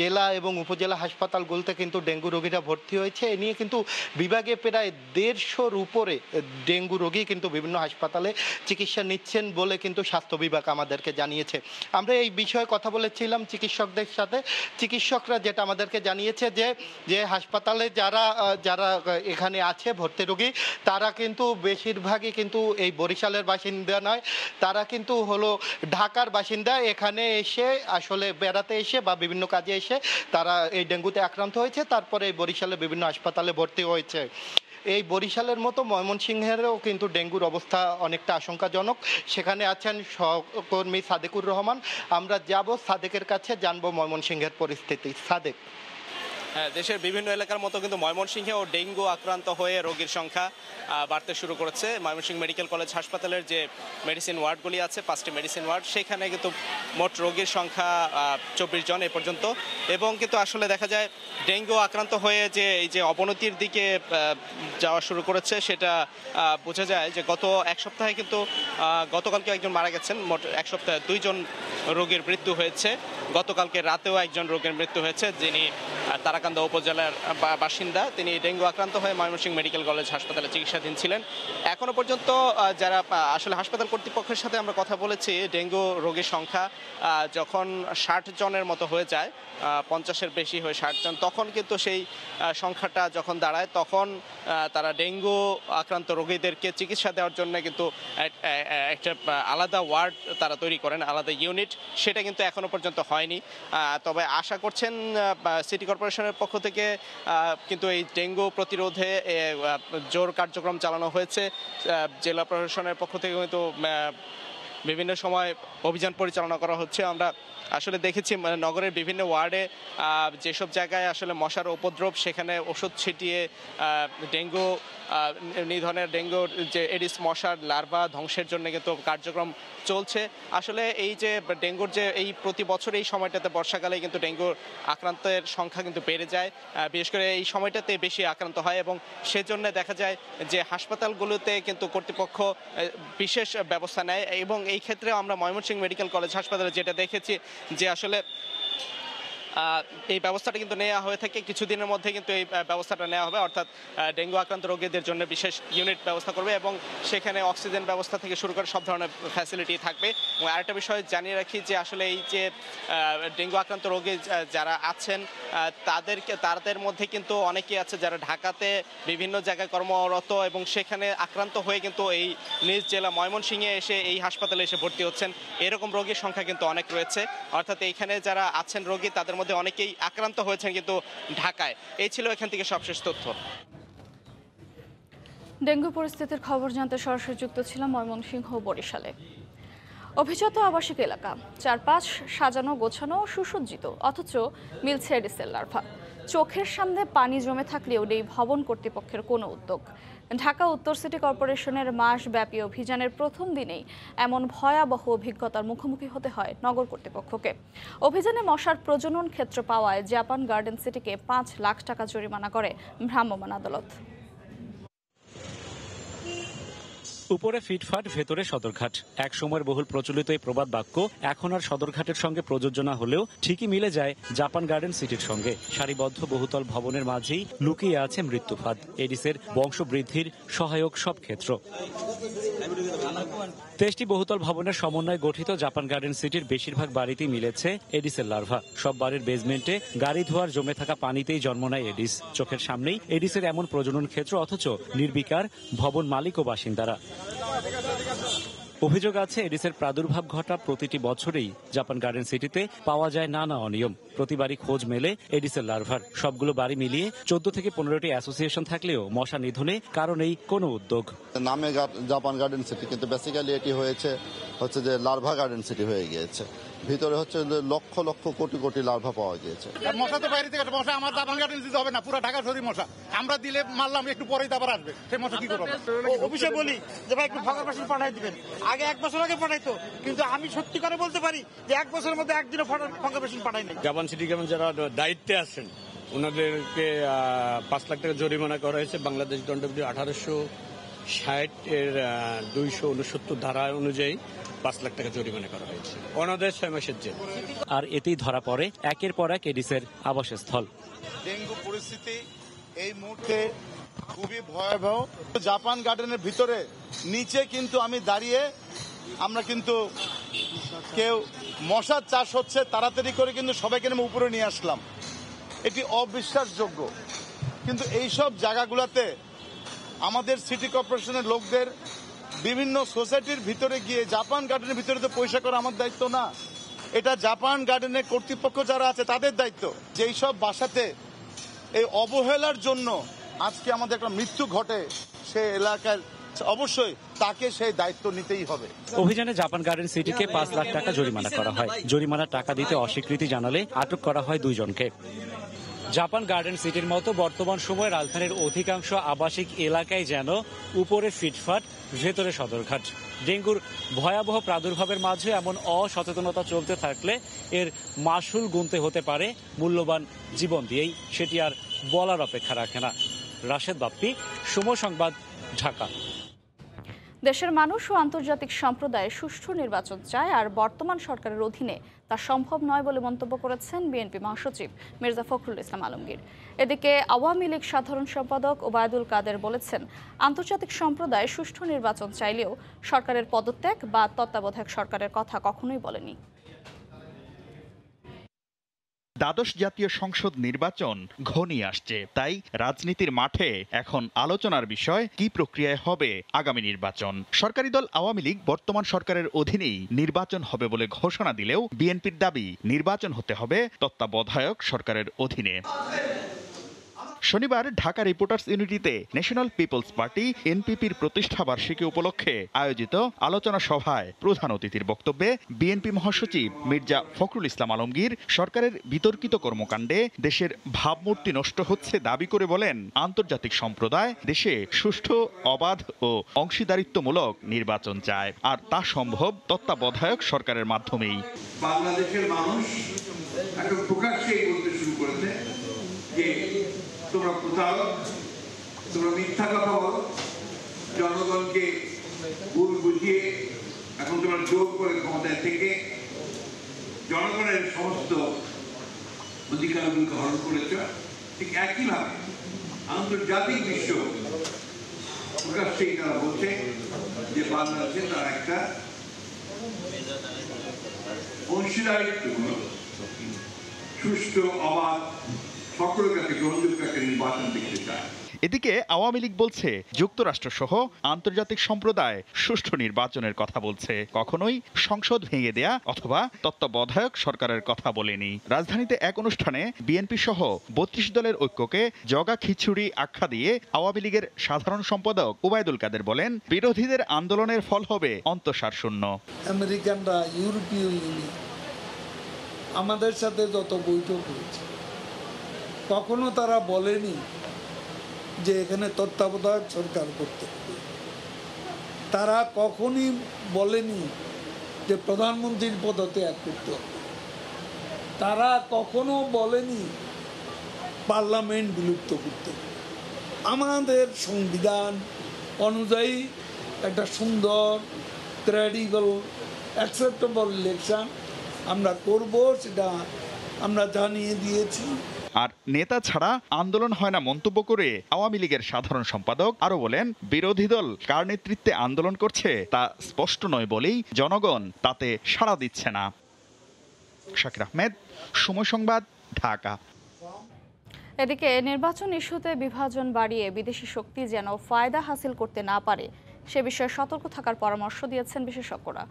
জেলা এবং উপজেলা হাসপাতালগুলোতে কিন্তু ডেঙ্গু রোগীরা ভর্তি হয়েছে। এ নিয়ে কিন্তু বিভাগে প্রায় দেড়শোর উপরে ডেঙ্গু রোগী কিন্তু বিভিন্ন হাসপাতালে চিকিৎসা নিচ্ছেন বলে কিন্তু স্বাস্থ্য বিভাগ আমাদেরকে জানিয়েছে। আমরা এই বিষয়ে কথা বলেছিলাম চিকিৎসকদের সাথে। চিকিৎসকরা যেটা আমাদেরকে জানিয়েছে যে যে হাসপাতালে যারা যারা এখানে আছে ভর্তি রোগী, তারা কিন্তু বেশিরভাগই কিন্তু এই বরিশালের বাসিন্দা নয়। তারা কিন্তু হলো ঢাকার বাসিন্দা। এখানে এসে, আসলে বেড়াতে এসে বা বিভিন্ন কাজে এসে তারা এই ডেঙ্গুতে আক্রান্ত হয়েছে। তারপরে এই বরিশালে বিভিন্ন হাসপাতালে ভর্তি হয়েছে। এই বরিশালের মতো ময়মনসিংহেরও কিন্তু ডেঙ্গুর অবস্থা অনেকটা আশঙ্কাজনক। সেখানে আছেন সহকর্মী সাদেকুর রহমান। আমরা যাব সাদেকের কাছে, জানব ময়মনসিংহের পরিস্থিতি। সাদেক। দেশের বিভিন্ন এলাকার মতো কিন্তু ময়মনসিংহেও ডেঙ্গু আক্রান্ত হয়ে রোগীর সংখ্যা বাড়তে শুরু করেছে। ময়মনসিংহ মেডিকেল কলেজ হাসপাতালের যে মেডিসিন ওয়ার্ডগুলি আছে পাঁচটি মেডিসিন ওয়ার্ড সেখানে কিন্তু মোট রোগীর সংখ্যা চব্বিশ জন এ পর্যন্ত। এবং কিন্তু আসলে দেখা যায় ডেঙ্গু আক্রান্ত হয়ে যে এই যে অবনতির দিকে যাওয়া শুরু করেছে সেটা বোঝা যায় যে গত এক সপ্তাহে কিন্তু গতকালকে একজন মারা গেছেন। মোট এক সপ্তাহে দুইজন রোগীর মৃত্যু হয়েছে। গতকালকে রাতেও একজন রোগীর মৃত্যু হয়েছে যিনি আহ, তারাকান্দা উপজেলার বাসিন্দা। তিনি ডেঙ্গু আক্রান্ত হয়ে ময়মনসিংহ মেডিকেল কলেজ হাসপাতালে চিকিৎসাধীন ছিলেন। এখনও পর্যন্ত যারা আসলে হাসপাতাল কর্তৃপক্ষের সাথে আমরা কথা বলেছি, ডেঙ্গু রোগীর সংখ্যা যখন ষাট জনের মতো হয়ে যায় পঞ্চাশের বেশি হয়ে ষাট জন, তখন কিন্তু সেই সংখ্যাটা যখন দাঁড়ায়, তখন তারা ডেঙ্গু আক্রান্ত রোগীদেরকে চিকিৎসা দেওয়ার জন্য কিন্তু একটা আলাদা ওয়ার্ড তারা তৈরি করেন, আলাদা ইউনিট। সেটা কিন্তু এখনও পর্যন্ত হয়নি। তবে আশা করছেন সিটি কর্পোরেশনের পক্ষ থেকে কিন্তু এই ডেঙ্গু প্রতিরোধে জোর কার্যক্রম চালানো হয়েছে। জেলা প্রশাসনের পক্ষ থেকে কিন্তু বিভিন্ন সময় অভিযান পরিচালনা করা হচ্ছে। আমরা আসলে দেখেছি মানে নগরের বিভিন্ন ওয়ার্ডে যেসব জায়গায় আসলে মশার উপদ্রব, সেখানে ওষুধ ছিটিয়ে ডেঙ্গু নিধনের ডেঙ্গুর যে এডিস মশার লার্ভা ধ্বংসের জন্য কিন্তু কার্যক্রম চলছে। আসলে এই যে ডেঙ্গুর যে এই প্রতি বছর এই সময়টাতে বর্ষাকালে কিন্তু ডেঙ্গুর আক্রান্তের সংখ্যা কিন্তু বেড়ে যায় বিশেষ করে এই সময়টাতে বেশি আক্রান্ত হয় এবং সেজন্য দেখা যায় যে হাসপাতালগুলোতে কিন্তু কর্তৃপক্ষ বিশেষ ব্যবস্থা নেয় এবং এই ক্ষেত্রে আমরা ময়মনসিংহ মেডিকেল কলেজ হাসপাতালে যেটা দেখেছি যে আসলে এই ব্যবস্থাটা কিন্তু নেওয়া হয়ে থাকে। কিছুদিনের মধ্যে কিন্তু এই ব্যবস্থাটা নেওয়া হবে। অর্থাৎ ডেঙ্গু আক্রান্ত রোগীদের জন্য বিশেষ ইউনিট ব্যবস্থা করবে এবং সেখানে অক্সিজেন ব্যবস্থা থেকে শুরু করে সব ধরনের ফ্যাসিলিটি থাকবে। এবং আরেকটা বিষয় জানিয়ে রাখি যে আসলে এই যে ডেঙ্গু আক্রান্ত রোগী যারা আছেন তাদেরকে, তাদের মধ্যে কিন্তু অনেকেই আছে যারা ঢাকাতে বিভিন্ন জায়গায় কর্মরত এবং সেখানে আক্রান্ত হয়ে কিন্তু এই নিজ জেলা ময়মনসিংহে এসে এই হাসপাতালে এসে ভর্তি হচ্ছেন। এরকম রোগীর সংখ্যা কিন্তু অনেক রয়েছে। অর্থাৎ এইখানে যারা আছেন রোগী, তাদের মধ্যে অনেকেই আক্রান্ত হয়েছেন কিন্তু ঢাকায়। এই ছিল এখান থেকে সবশেষ তথ্য। ডেঙ্গু পরিস্থিতির খবর জানতে সরাসরি যুক্ত ছিলাম ময়মনসিংহ বরিশালে। অভিজাত আবাসিক এলাকা, চারপাশ সাজানো, গোছানো সুসজ্জিত, অথচ মিলছে এডিসেল লার্ভা। চোখের সামনে পানি জমে থাকলেও নেই ভবন কর্তৃপক্ষের কোনো উদ্যোগ। ঢাকা উত্তর সিটি কর্পোরেশনের মাসব্যাপী অভিযানের প্রথম দিনেই এমন ভয়াবহ অভিজ্ঞতার মুখোমুখি হতে হয় নগর কর্তৃপক্ষকে। অভিযানে মশার প্রজনন ক্ষেত্র পাওয়ায় জাপান গার্ডেন সিটিকে পাঁচ লাখ টাকা জরিমানা করে ভ্রাম্যমাণ আদালত। উপরে ফিটফাট, ভেতরে সদরঘাট। এক সময়ের বহুল প্রচলিত এই প্রবাদ বাক্য এখন আর সদরঘাটের সঙ্গে প্রযোজ্য না হলেও ঠিকই মিলে যায় জাপান গার্ডেন সিটির সঙ্গে। সারিবদ্ধ বহুতল ভবনের মাঝেই লুকিয়ে আছে মৃত্যুফাদ। এডিসের বংশবৃদ্ধির সহায়ক সব ক্ষেত্র। তেইশটি বহুতল ভবনের সমন্বয়ে গঠিত জাপান গার্ডেন সিটির বেশিরভাগ বাড়িতেই মিলেছে এডিসের লার্ভা। সব বাড়ির বেসমেন্টে গাড়ি ধোয়ার জমে থাকা পানিতেই জন্ম নেয় এডিস। চোখের সামনেই এডিসের এমন প্রজনন ক্ষেত্র, অথচ নির্বিকার ভবন মালিক ও বাসিন্দারা। অভিযোগ আছে, এডিসের প্রাদুর্ভাব ঘটা প্রতিটি বছরেই জাপান গার্ডেন সিটিতে পাওয়া যায় নানা অনিয়ম। প্রতিবারই খোঁজ মেলে এডিসের লার্ভার। সবগুলো বাড়ি মিলিয়ে চোদ্দ থেকে পনেরোটি অ্যাসোসিয়েশন থাকলেও মশা নিধনে কারণেই কোনো উদ্যোগ। নামে জাপান গার্ডেন সিটি, কিন্তু বেসিক্যালি এটি হয়েছে হচ্ছে যে লার্ভা গার্ডেন সিটি হয়ে গিয়েছে। ভিতরে হচ্ছে লক্ষ লক্ষ কোটি কোটি লার্ভা পাওয়া গিয়েছে। মশা তো বাইরে থেকে মশা আমার গার্ডেন দিতে হবে না পুরো ঢাকা শরীর মশা। আমরা দিলে মারলাম একটু পরেই তো আবার আসবে সেই মশা কি করব? অফিসে বলি যে ভাই একটু ফাঁকা মেশিন পাঠাই দিবেন। আগে এক বছর আগে পাঠাইতো কিন্তু আমি সত্যি করে বলতে পারি যে এক বছরের মধ্যে একদিনও ফাঁকা মেশিন পাঠাই নাই। জাপান সিটি কেমন যারা দায়িত্বে আছেন ওনাদেরকে আহ, পাঁচ লাখ টাকা জরিমানা করা হয়েছে বাংলাদেশ দণ্ডবিধি আঠারোশো ষাট এর দুইশো উনসত্তর ধারা অনুযায়ী পাঁচ লাখ টাকা জরিমানা করা হয়েছে। ওনাদের ছয় মাসের জেল। আর এতেই ধরা পড়ে একের পর এক এডিসের আবাসস্থল। ডেঙ্গু পরিস্থিতি এই মুহূর্তে খুবই ভয়াবহ। জাপান গার্ডেনের ভিতরে নিচে কিন্তু আমি দাঁড়িয়ে আমরা কিন্তু কেউ মশার চাষ হচ্ছে তাড়াতাড়ি করে কিন্তু সবাইকে আমি উপরে নিয়ে আসলাম। এটি অবিশ্বাসযোগ্য। কিন্তু এইসব জায়গাগুলোতে আমাদের সিটি কর্পোরেশনের লোকদের বিভিন্ন সোসাইটির ভিতরে গিয়ে জাপান গার্ডেনের ভিতরে তো পয়সা করা আমার দায়িত্ব না। এটা জাপান গার্ডেনের কর্তৃপক্ষ যারা আছে তাদের দায়িত্ব যেই সব বাসাতে এই অবহেলার জন্য আজকে আমাদের একটা মৃত্যু ঘটে সে এলাকার। অবশ্যই তাকে সেই দায়িত্ব নিতেই হবে। অভিযানে জাপান গার্ডেন সিটিকে পাঁচ লাখ টাকা জরিমানা করা হয়। জরিমানা টাকা দিতে অস্বীকৃতি জানালে আটক করা হয় দুইজনকে। জাপান গার্ডেন সিটির মতো বর্তমান সময়ে রাজধানীর অধিকাংশ আবাসিক এলাকায় যেন উপরে ফিটফাট, ভেতরে সদরঘাট। ডেঙ্গুর ভয়াবহ প্রাদুর্ভাবের মাঝে এমন অসচেতনতা চলতে থাকলে এর মাসুল গুনতে হতে পারে মূল্যবান জীবন দিয়েই। সেটি আর বলার অপেক্ষা রাখে না। রাশেদ বাপ্পি, সময় সংবাদ, ঢাকা। দেশের মানুষ ও আন্তর্জাতিক সম্প্রদায় সুষ্ঠু নির্বাচন চায় আর বর্তমান সরকারের অধীনে তা সম্ভব নয় বলে মন্তব্য করেছেন বিএনপি মহাসচিব মির্জা ফখরুল ইসলাম আলমগীর। এদিকে আওয়ামী লীগ সাধারণ সম্পাদক ওবায়দুল কাদের বলেছেন, আন্তর্জাতিক সম্প্রদায় সুষ্ঠু নির্বাচন চাইলেও সরকারের পদত্যাগ বা তত্ত্বাবধায়ক সরকারের কথা কখনোই বলেনি। দ্বাদশ জাতীয় সংসদ নির্বাচন ঘনিয়ে আসছে। তাই রাজনীতির মাঠে এখন আলোচনার বিষয়, কি প্রক্রিয়ায় হবে আগামী নির্বাচন? সরকারি দল আওয়ামী লীগ বর্তমান সরকারের অধীনেই নির্বাচন হবে বলে ঘোষণা দিলেও বিএনপির দাবি, নির্বাচন হতে হবে তত্ত্বাবধায়ক সরকারের অধীনে। শনিবার ঢাকা রিপোর্টার্স ইউনিটিতে ন্যাশনাল পিপলস পার্টি, এনপিপির প্রতিষ্ঠা বার্ষিকী উপলক্ষে আয়োজিত আলোচনা সভায় প্রধান অতিথির বক্তব্যে বিএনপি মহাসচিব মির্জা ফখরুল ইসলাম আলমগীর সরকারের বিতর্কিত কর্মকাণ্ডে দেশের ভাবমূর্তি নষ্ট হচ্ছে দাবি করে বলেন। আন্তর্জাতিক সম্প্রদায় দেশে সুষ্ঠু, অবাধ ও অংশীদারিত্বমূলক নির্বাচন চায়, আর তা সম্ভব তত্ত্বাবধায়ক সরকারের মাধ্যমেই। বাংলাদেশের মানুষ এখন প্রকাশ্যেই বলতে শুরু করেছে যে তোমরা প্রতারক তোমরা মিথ্যা কথা বলো। জনগণকে ভুল বুঝিয়ে এখন তোমরা জোর করে ক্ষমতায় থেকে জনগণের সমস্ত অধিকারগুলোকে হরণ করেছ। ঠিক একইভাবে আন্তর্জাতিক বিশ্ব প্রকাশ্যেই তারা বলছে যে বাংলাদেশে তার একটা অংশীদারিত্বমূলক সুষ্ঠু, অবাধ সকলের গ্রহণযোগ্য একটা নির্বাচন দেখতে চায়। এদিকে আওয়ামী লীগ বলছে যুক্তরাষ্ট্র সহ আন্তর্জাতিক সম্প্রদায় সুষ্ঠু নির্বাচনের কথা বলছে। কখনোই সংসদ ভেঙে দেয়া অথবা তত্ত্বাবধায়ক সরকারের কথা বলেনি। রাজধানীতে এক অনুষ্ঠানে বিএনপি সহ বত্রিশ দলের ঐক্যকে জগা খিচুড়ি আখ্যা দিয়ে আওয়ামী লীগের সাধারণ সম্পাদক ওবায়দুল কাদের বলেন বিরোধীদের আন্দোলনের ফল হবে অন্তঃসার শূন্য। আমেরিকানরা ইউরোপীয় ইউনিয়ন আমাদের সাথে যত বৈঠক হয়েছে কখনো তারা বলেনি যে এখানে তত্ত্বাবধায়ক সরকার করতে হবে। তারা কখনই বলেনি যে প্রধানমন্ত্রীর পদত্যাগ করতে হবে। তারা কখনো বলেনি পার্লামেন্ট বিলুপ্ত করতে আমাদের সংবিধান অনুযায়ী একটা সুন্দর ক্রেডিবল অ্যাকসেপ্টেবল ইলেকশন আমরা করব, সেটা আমরা জানিয়ে দিয়েছি। আর নেতা ছাড়া আন্দোলন হয় না মন্তব্য করে আওয়ামী লীগের সাধারণ সম্পাদক আরও বলেন, বিরোধী দল কার নেতৃত্বে আন্দোলন করছে তা স্পষ্ট নয় বলেই জনগণ তাতে সাড়া দিচ্ছে না। শাকির আহমেদ, সময় সংবাদ, ঢাকা। এদিকে নির্বাচন ইস্যুতে বিভাজন বাড়িয়ে বিদেশি শক্তি যেন ফায়দা হাসিল করতে না পারে, সে বিষয়ে সতর্ক থাকার পরামর্শ দিয়েছেন বিশেষজ্ঞরা।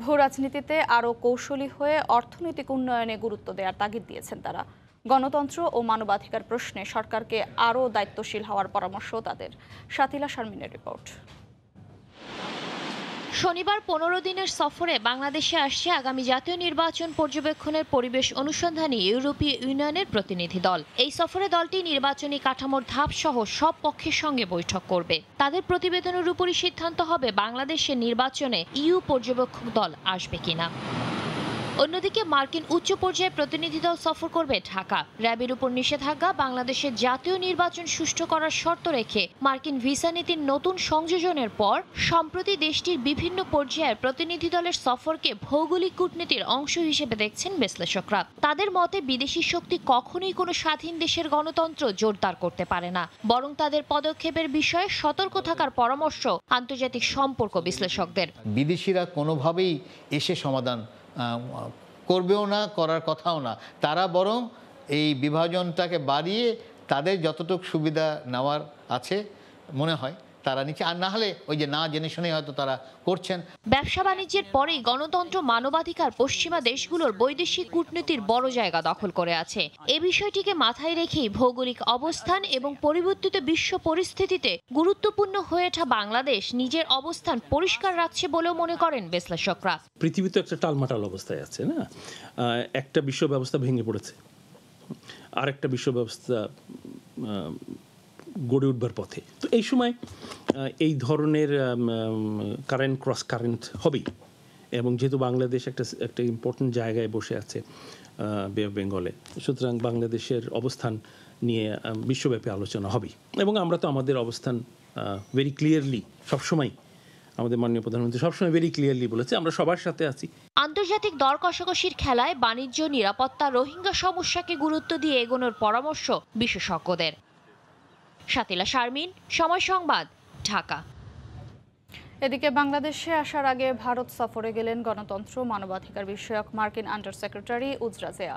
ভূ রাজনীতিতে আরও কৌশলী হয়ে অর্থনৈতিক উন্নয়নে গুরুত্ব দেওয়ার তাগিদ দিয়েছেন তারা। গণতন্ত্র ও মানবাধিকার প্রশ্নে সরকারকে আরও দায়িত্বশীল হওয়ার পরামর্শ তাদের। সাতিলা শারমিনের রিপোর্ট। শনিবার পনেরো দিনের সফরে বাংলাদেশে আসছে আগামী জাতীয় নির্বাচন পর্যবেক্ষণের পরিবেশ অনুসন্ধানী ইউরোপীয় ইউনিয়নের প্রতিনিধি দল। এই সফরে দলটি নির্বাচনী কাঠামোর ধাপ সহ সব পক্ষের সঙ্গে বৈঠক করবে। তাদের প্রতিবেদনের উপরই সিদ্ধান্ত হবে বাংলাদেশের নির্বাচনে ইউ পর্যবেক্ষক দল আসবে কিনা। অন্যদিকে মার্কিন উচ্চ পর্যায়ে প্রতিনিধি দল সফর করবে ঢাকা। র্যাবের উপর নিষেধাজ্ঞা, বাংলাদেশের জাতীয় নির্বাচন সুষ্ঠু করার শর্ত রেখে মার্কিন ভিসা নীতির নতুন সংযোজনের পর সম্প্রতি দেশটির বিভিন্ন পর্যায়ের প্রতিনিধি দলের সফরকে ভৌগোলিক কূটনীতির অংশ হিসেবে দেখছেন বিশ্লেষকরা। তাদের মতে, বিদেশি শক্তি কখনোই কোনো স্বাধীন দেশের গণতন্ত্র জোরদার করতে পারে না। বরং তাদের পদক্ষেপের বিষয়ে সতর্ক থাকার পরামর্শ আন্তর্জাতিক সম্পর্ক বিশ্লেষকদের। বিদেশিরা কোনোভাবেই এসে সমাধান করবেও না, করার কথাও না। তারা বরং এই বিভাজনটাকে বাড়িয়ে তাদের যতটুকু সুবিধা নেওয়ার আছে মনে হয়। তারা নিচ্ছে। আর না হলে ওই যে না জেনে শুনে হয়তো তারা করছেন। ব্যবসা বাণিজ্যের পরেই গণতন্ত্র মানবাধিকার পশ্চিমা দেশগুলোর বৈদেশিক কূটনীতির বড় জায়গা দখল করে আছে। এ বিষয়টিকে মাথায় রেখেই ভৌগোলিক অবস্থান এবং পরিবর্তিত বিশ্ব পরিস্থিতিতে গুরুত্বপূর্ণ হয়ে ওঠা বাংলাদেশ নিজের অবস্থান পরিষ্কার রাখছে বলেও মনে করেন বিশ্লেষকরা। পৃথিবী তো একটা টালমাটাল অবস্থায় আছে না? আহ, একটা বিশ্ব ব্যবস্থা ভেঙে পড়েছে। আরেকটা বিশ্ব ব্যবস্থা আহ, গড়ে উঠবার পথে। তো এই সময় এই ধরনের কারেন্ট ক্রস কারেন্ট হবেই। এবং যেহেতু বাংলাদেশ একটা একটা ইম্পর্টেন্ট জায়গায় বসে আছে বে অফ বেঙ্গলে সুতরাং বাংলাদেশের অবস্থান নিয়ে বিশ্বব্যাপী আলোচনা হবেই। এবং আমরা তো আমাদের অবস্থান ভেরি ক্লিয়ারলি সবসময় আমাদের মাননীয় প্রধানমন্ত্রী সবসময় ভেরি ক্লিয়ারলি বলেছে, আমরা সবার সাথে আছি। আন্তর্জাতিক দর কষাকষির খেলায় বাণিজ্য, নিরাপত্তা, রোহিঙ্গা সমস্যাকে গুরুত্ব দিয়ে এগোনোর পরামর্শ বিশেষজ্ঞদের। সাতিলা শারমিন, সময় সংবাদ, ঢাকা। এদিকে বাংলাদেশে আসার আগে ভারত সফরে গেলেন গণতন্ত্র, মানবাধিকার বিষয়ক মার্কিন আন্ডার সেক্রেটারি উজরা জেয়া।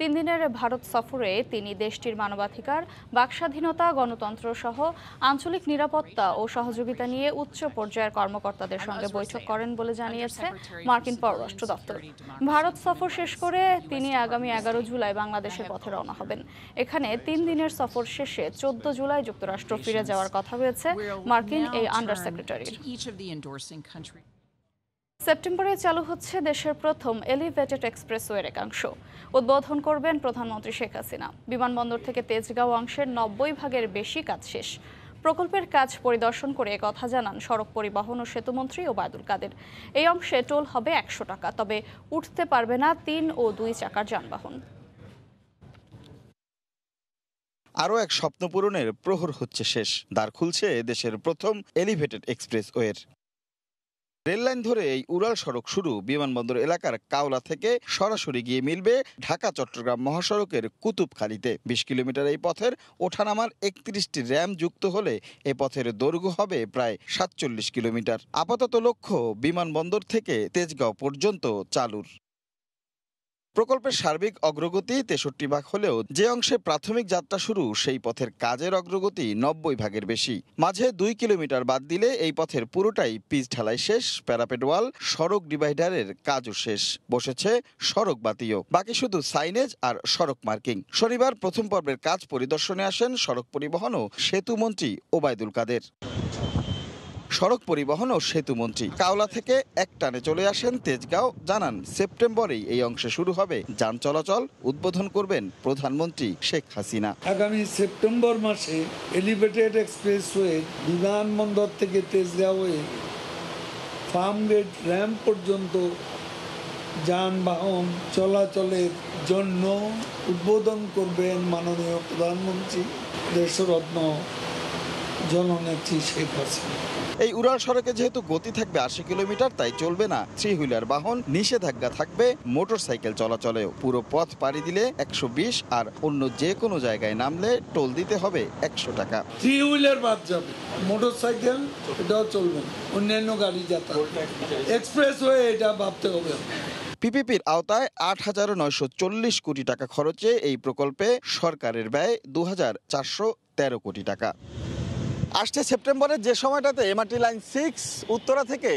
তিন দিনের ভারত সফরে তিনি দেশটির মানবাধিকার, বাকস্বাধীনতা, গণতন্ত্র সহ আঞ্চলিক নিরাপত্তা ও সহযোগিতা নিয়ে উচ্চ পর্যায়ের কর্মকর্তাদের সঙ্গে বৈঠক করেন বলে জানিয়েছে মার্কিন পররাষ্ট্র দপ্তর। ভারত সফর শেষ করে তিনি আগামী এগারো জুলাই বাংলাদেশের পথে রওনা হবেন। এখানে তিন দিনের সফর শেষে চোদ্দ জুলাই যুক্তরাষ্ট্র ফিরে যাওয়ার কথা রয়েছে মার্কিন এই আন্ডার সেক্রেটারির সেপ্টেম্বরে চালু হচ্ছে দেশের প্রথম এলিভেটেড এক্সপ্রেসওয়ের একাংশ। উদ্বোধন করবেন প্রধানমন্ত্রী শেখ হাসিনা। বিমানবন্দর থেকে তেজগাঁও অংশের নব্বই ভাগের বেশি কাজ শেষ। প্রকল্পের কাজ পরিদর্শন করে কথা জানান সড়ক পরিবহন ও সেতুমন্ত্রী ওবায়দুল কাদের। এই অংশে টোল হবে একশো টাকা, তবে উঠতে পারবে না তিন ও দুই চাকার যানবাহন। আরও এক স্বপ্ন পূরণের প্রহর হচ্ছে শেষ। দ্বার খুলছে দেশের প্রথম এলিভেটেড এক্সপ্রেস ওয়ের রেললাইন ধরে এই উড়াল সড়ক শুরু বিমানবন্দর এলাকার কাওলা থেকে সরাসরি গিয়ে মিলবে ঢাকা, চট্টগ্রাম মহাসড়কের কুতুবখালীতে। বিশ কিলোমিটার এই পথের ওঠানামার একত্রিশটি র্যাম যুক্ত হলে এ পথের দৈর্ঘ্য হবে প্রায় সাতচল্লিশ কিলোমিটার। আপাতত লক্ষ্য বিমানবন্দর থেকে তেজগাঁও পর্যন্ত চালুর। প্রকল্পের সার্বিক অগ্রগতি তেষট্টি ভাগ হলেও যে অংশে প্রাথমিক যাত্রা শুরু, সেই পথের কাজের অগ্রগতি নব্বই ভাগের বেশি। মাঝে দুই কিলোমিটার বাদ দিলে এই পথের পুরোটাই পিচ ঢালাই শেষ প্যারাপেড ওয়াল, সড়ক ডিভাইডারের কাজও শেষ, বসেছে সড়ক বাতিও। বাকি শুধু সাইনেজ আর সড়ক মার্কিং। শনিবার প্রথম পর্বের কাজ পরিদর্শনে আসেন সড়ক পরিবহন ও সেতু মন্ত্রী ওবায়দুল কাদের। সড়ক পরিবহন ও সেতু মন্ত্রী। কাওলা থেকে এক টানে চলে আসেন তেজগাঁও। জানান, সেপ্টেম্বরেই এই অংশে শুরু হবে যান চলাচল। উদ্বোধন করবেন প্রধানমন্ত্রী শেখ হাসিনা। আগামী সেপ্টেম্বর মাসে এলিভেটেড এক্সপ্রেসওয়ে বিমানবন্দর থেকে তেজগাঁও তেজগাঁওয়ে ফার্মগেট র্যাম্প পর্যন্ত যানবাহন চলাচলের জন্য উদ্বোধন করবেন মাননীয় প্রধানমন্ত্রী দেশরত্ন জননেত্রী শেখ হাসিনা। এই উড়াল সড়কে যেহেতু গতি থাকবে আশি কিলোমিটার তাই চলবে না। থ্রি হুইলার বাহন নিষেধাজ্ঞা থাকবে মোটর সাইকেল চলাচলেও। পুরো পথ পাড়ি দিলে একশো বিশ আর অন্য যে কোনো জায়গায় নামলে টোল দিতে হবে একশো টাকা। থ্রি হুইলার বাদ যাবে। মোটর সাইকেল এটাও চলবে অন্যান্য গাড়ি যাতায়াত। এক্সপ্রেস হয়ে এটা ভাবতে হবে। পিপিপির আওতায় আট হাজার নয়শো চল্লিশ কোটি টাকা খরচে এই প্রকল্পে সরকারের ব্যয় দু হাজার চারশো তেরো কোটি টাকা। আসছে সেপ্টেম্বরের যে সময়টাতে এমআরটি লাইন সিক্স উত্তরা থেকে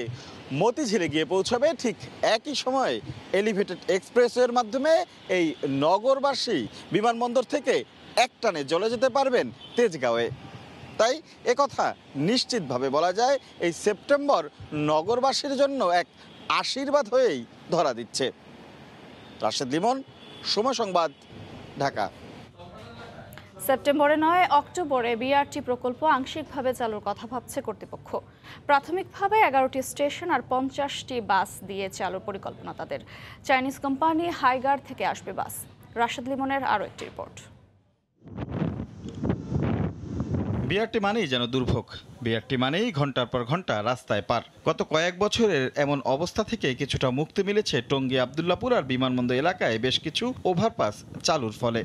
মতিঝিলে গিয়ে পৌঁছাবে, ঠিক একই সময় এলিভেটেড এক্সপ্রেসওয়ের মাধ্যমে এই নগরবাসী বিমানবন্দর থেকে একটানে চলে যেতে পারবেন তেজগাঁওয়ে। তাই একথা নিশ্চিতভাবে বলা যায়, এই সেপ্টেম্বর নগরবাসীর জন্য এক আশীর্বাদ হয়েই ধরা দিচ্ছে। রাশেদ লিমন, সময় সংবাদ, ঢাকা। সেপ্টেম্বরে নয়, অক্টোবরে বিআরটি প্রকল্প আংশিকভাবে চালুর কথা ভাবছে কর্তৃপক্ষ। প্রাথমিকভাবে এগারোটি স্টেশন আর পঞ্চাশটি বাস দিয়ে চালুর পরিকল্পনা তাদের। চাইনিজ কোম্পানি হাইগার থেকে আসবে বাস। রাশেদ লিমনের আরও একটি রিপোর্ট। বিআরটি মানেই যেন দুর্ভোগ। বিআরটি মানেই ঘণ্টার পর ঘণ্টা রাস্তায় পার। গত কয়েক বছরের এমন অবস্থা থেকে কিছুটা মুক্তি মিলেছে টঙ্গী আবদুল্লাপুর আর বিমানবন্দর এলাকায় বেশ কিছু ওভারপাস চালুর ফলে।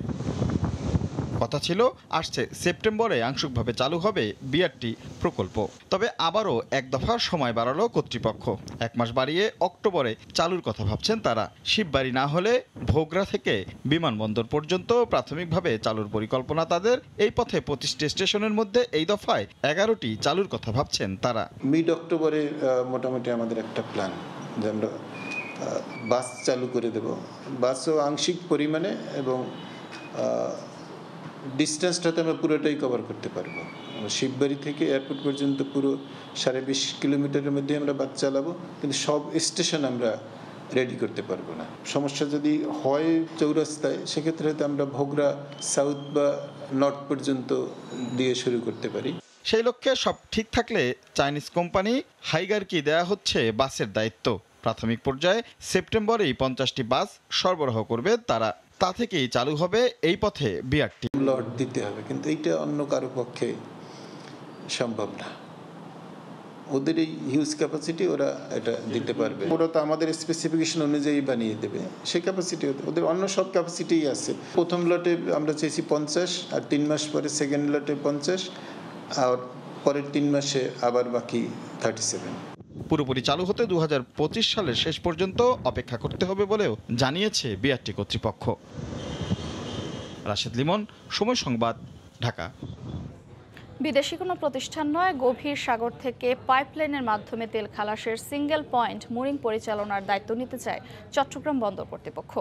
কথা ছিল, আসছে সেপ্টেম্বরে আংশিকভাবে চালু হবে বিআরটি প্রকল্প। তবে আবারও এক দফার সময় বাড়ালো কর্তৃপক্ষ। এক মাস বাড়িয়ে অক্টোবরে চালুর কথা ভাবছেন তারা। শিববাড়ি না হলে ভোগরা থেকে বিমানবন্দর পর্যন্ত প্রাথমিকভাবে চালুর পরিকল্পনা তাদের। এই পথে পঁচিশটি স্টেশনের মধ্যে এই দফায় এগারোটি চালুর কথা ভাবছেন তারা। মিড অক্টোবরে মোটামুটি আমাদের একটা প্ল্যান যে আমরা বাস চালু করে দেব। বাসও আংশিক পরিমাণে এবং ডিস্টেন্সটাতে আমরা পুরোটাই কভার করতে পারব। শিববাড়ি থেকে এয়ারপোর্ট পর্যন্ত পুরো সাড়ে বিশ কিলোমিটারের মধ্যে আমরা বাস চালাবো, কিন্তু সব স্টেশন আমরা রেডি করতে পারব না। সমস্যা যদি হয় চৌরাস্তায়, সেক্ষেত্রে হয়তো আমরা ভোগরা সাউথ বা নর্থ পর্যন্ত দিয়ে শুরু করতে পারি। সেই লক্ষ্যে সব ঠিক থাকলে চাইনিজ কোম্পানি হাইগারকে দেয়া হচ্ছে বাসের দায়িত্ব। প্রাথমিক পর্যায়ে সেপ্টেম্বরেই পঞ্চাশটি বাস সরবরাহ করবে তারা। তা থেকেই চালু হবে এই পথে বিআরটি লট দিতে হবে, কিন্তু এইটা অন্য কারও পক্ষে সম্ভব না। ওদের এই হিউজ ক্যাপাসিটি ওরা এটা দিতে পারবে। ওরা তো আমাদের স্পেসিফিকেশন অনুযায়ী বানিয়ে দেবে। সেই ক্যাপাসিটি ওদের অন্য সব ক্যাপাসিটিই আছে। প্রথম লটে আমরা চেয়েছি পঞ্চাশ, আর তিন মাস পরে সেকেন্ড লটে পঞ্চাশ, আর পরের তিন মাসে আবার বাকি থার্টি সেভেন পুরোপুরি চালু হতে দু হাজার পঁচিশ সালের শেষ পর্যন্ত অপেক্ষা করতে হবে বলেও জানিয়েছে বিআরটি কর্তৃপক্ষ। রাশেদ লিমন, সময় সংবাদ, ঢাকা। বিদেশি কোনো প্রতিষ্ঠান নয়, গভীর সাগর থেকে পাইপলাইনের মাধ্যমে তেল খালাসের সিঙ্গেল পয়েন্ট মুরিং পরিচালনার দায়িত্ব নিতে চায় চট্টগ্রাম বন্দর কর্তৃপক্ষ।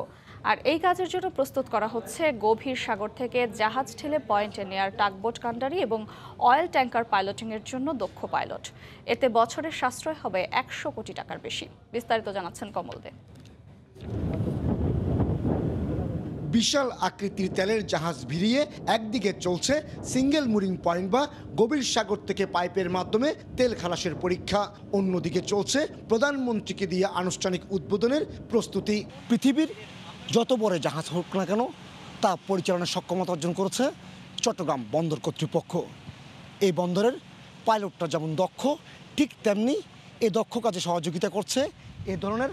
আর এই কাজের জন্য প্রস্তুত করা হচ্ছে গভীর সাগর থেকে জাহাজ ঠেলে পয়েন্টে নেয়ার টাকবোট কান্ডারি এবং অয়েল ট্যাঙ্কার পাইলটিংয়ের জন্য দক্ষ পাইলট এতে বছরের সাশ্রয় হবে একশো কোটি টাকার বেশি। বিস্তারিত জানাচ্ছেন কমল দে বিশাল আকৃতির তেলের জাহাজ ভিড়িয়ে একদিকে চলছে সিঙ্গেল মুরিং পয়েন্ট বা গভীর সাগর থেকে পাইপের মাধ্যমে তেল খালাসের পরীক্ষা। অন্যদিকে চলছে প্রধানমন্ত্রীকে দিয়ে আনুষ্ঠানিক উদ্বোধনের প্রস্তুতি। পৃথিবীর যত বড় জাহাজ হোক না কেন, তা পরিচালনার সক্ষমতা অর্জন করেছে চট্টগ্রাম বন্দর কর্তৃপক্ষ। এই বন্দরের পাইলটটা যেমন দক্ষ, ঠিক তেমনি এ দক্ষ কাজে সহযোগিতা করছে এ ধরনের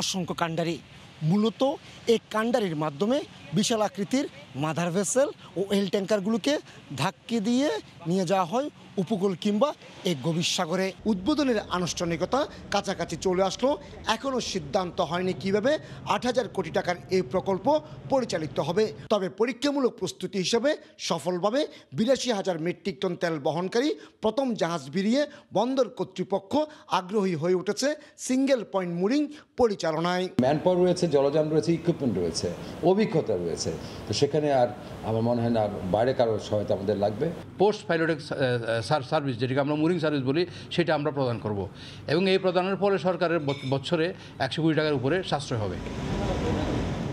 অসংখ্য কাণ্ডারি। মূলত এই কাণ্ডারির মাধ্যমে বিশাল আকৃতির মাদার ভেসেল ও এল ট্যাঙ্কারগুলোকে ধাক্কি দিয়ে নিয়ে যাওয়া হয় উপকূল কিংবা এই গভীর সাগরে। উদ্বোধনের আনুষ্ঠানিকতা কাছাকাছি চলে আসলো। এখনও সিদ্ধান্ত হয়নি কীভাবে আট হাজার কোটি টাকার এই প্রকল্প পরিচালিত হবে। তবে পরীক্ষামূলক প্রস্তুতি হিসেবে সফলভাবে বিরাশি হাজার মেট্রিক টন তেল বহনকারী প্রথম জাহাজ বেরিয়ে বন্দর কর্তৃপক্ষ আগ্রহী হয়ে উঠেছে সিঙ্গেল পয়েন্ট মুরিং পরিচালনায়। ম্যান পাওয়ার রয়েছে জলযান রয়েছে ইকুইপমেন্ট রয়েছে অভিজ্ঞতা রয়েছে। তো সেখানে আর আমার মনে হয় না আর বাইরে কারোর সহায়তা আমাদের লাগবে। পোস্ট পাইলটিক সার্ভিস, যেটাকে আমরা মুরিং সার্ভিস বলি, সেটা আমরা প্রদান করব। এবং এই প্রদানের ফলে সরকারের বছ- বছরে একশো কোটি টাকার উপরে সাশ্রয় হবে।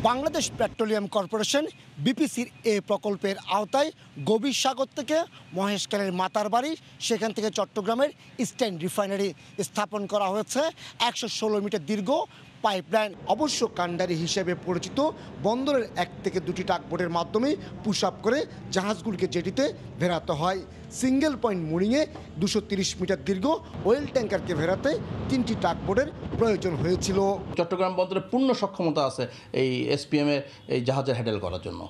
বাংলাদেশ পেট্রোলিয়াম কর্পোরেশন, বিপিসির এই প্রকল্পের আওতায় গভীর সাগর থেকে মহেশখালের মাতার বাড়ি, সেখান থেকে চট্টগ্রামের ইস্টার্ন রিফাইনারি স্থাপন করা হয়েছে। একশো ষোলো মিটার দীর্ঘ পাইপলাইন অবশ্য কান্ডারি হিসেবে পরিচিত। বন্দরের এক থেকে দুটি টাকবোর্ডের মাধ্যমে পুশ আপ করে জাহাজগুলিকে জেটিতে ভেড়াতে হয়। সিঙ্গেল পয়েন্ট মুড়িংয়ে দুশো মিটার দীর্ঘ ওয়েল ট্যাঙ্কারকে ভেড়াতে তিনটি টাকবোটের প্রয়োজন হয়েছিল। চট্টগ্রাম বন্দরের পূর্ণ সক্ষমতা আছে এই এসপিএম এর এই জাহাজের হ্যান্ডেল করার জন্য।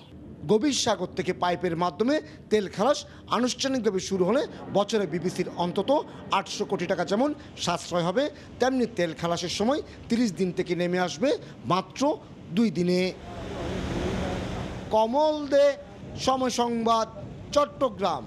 গভীর সাগর থেকে পাইপের মাধ্যমে তেল খালাস আনুষ্ঠানিকভাবে শুরু হলে বছরে বিবিসির অন্তত আটশো কোটি টাকা যেমন সাশ্রয় হবে, তেমনি তেল খালাসের সময় তিরিশ দিন থেকে নেমে আসবে মাত্র দুই দিনে। কমল দে, সময় সংবাদ, চট্টগ্রাম।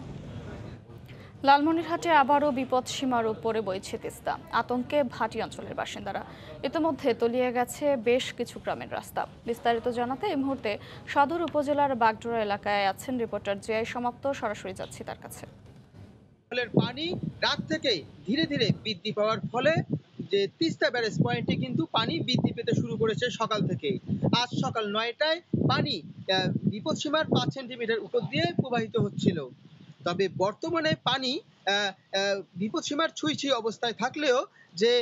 লালমনিরহাটে আবারও বিপদ সীমার উপরে বইছে তিস্তা। আতঙ্কে ভাটি অঞ্চলের বাসিন্দারা। ইতিমধ্যে তলিয়ে গেছে বেশ কিছু গ্রামের রাস্তা। বিস্তারিত জানাতে এই মুহূর্তে সদর উপজেলার বাগডোরা এলাকায় আছেন রিপোর্টার জিআই সমাপ্ত। সরাসরি যাচ্ছি তার কাছে। পানি রাত থেকে ধীরে ধীরে বৃদ্ধি পাওয়ার ফলে যে তিস্তা ব্যারেজ পয়েন্টে কিন্তু পানি বৃদ্ধি পেতে শুরু করেছে সকাল থেকে আজ সকাল নয়টায় পানি বিপদসীমার পাঁচ সেন্টিমিটার উপর দিয়ে প্রবাহিত হচ্ছিল। তবে বর্তমানে পানি বিপদসীমার ছুঁই ছুঁই অবস্থায় থাকলেও যে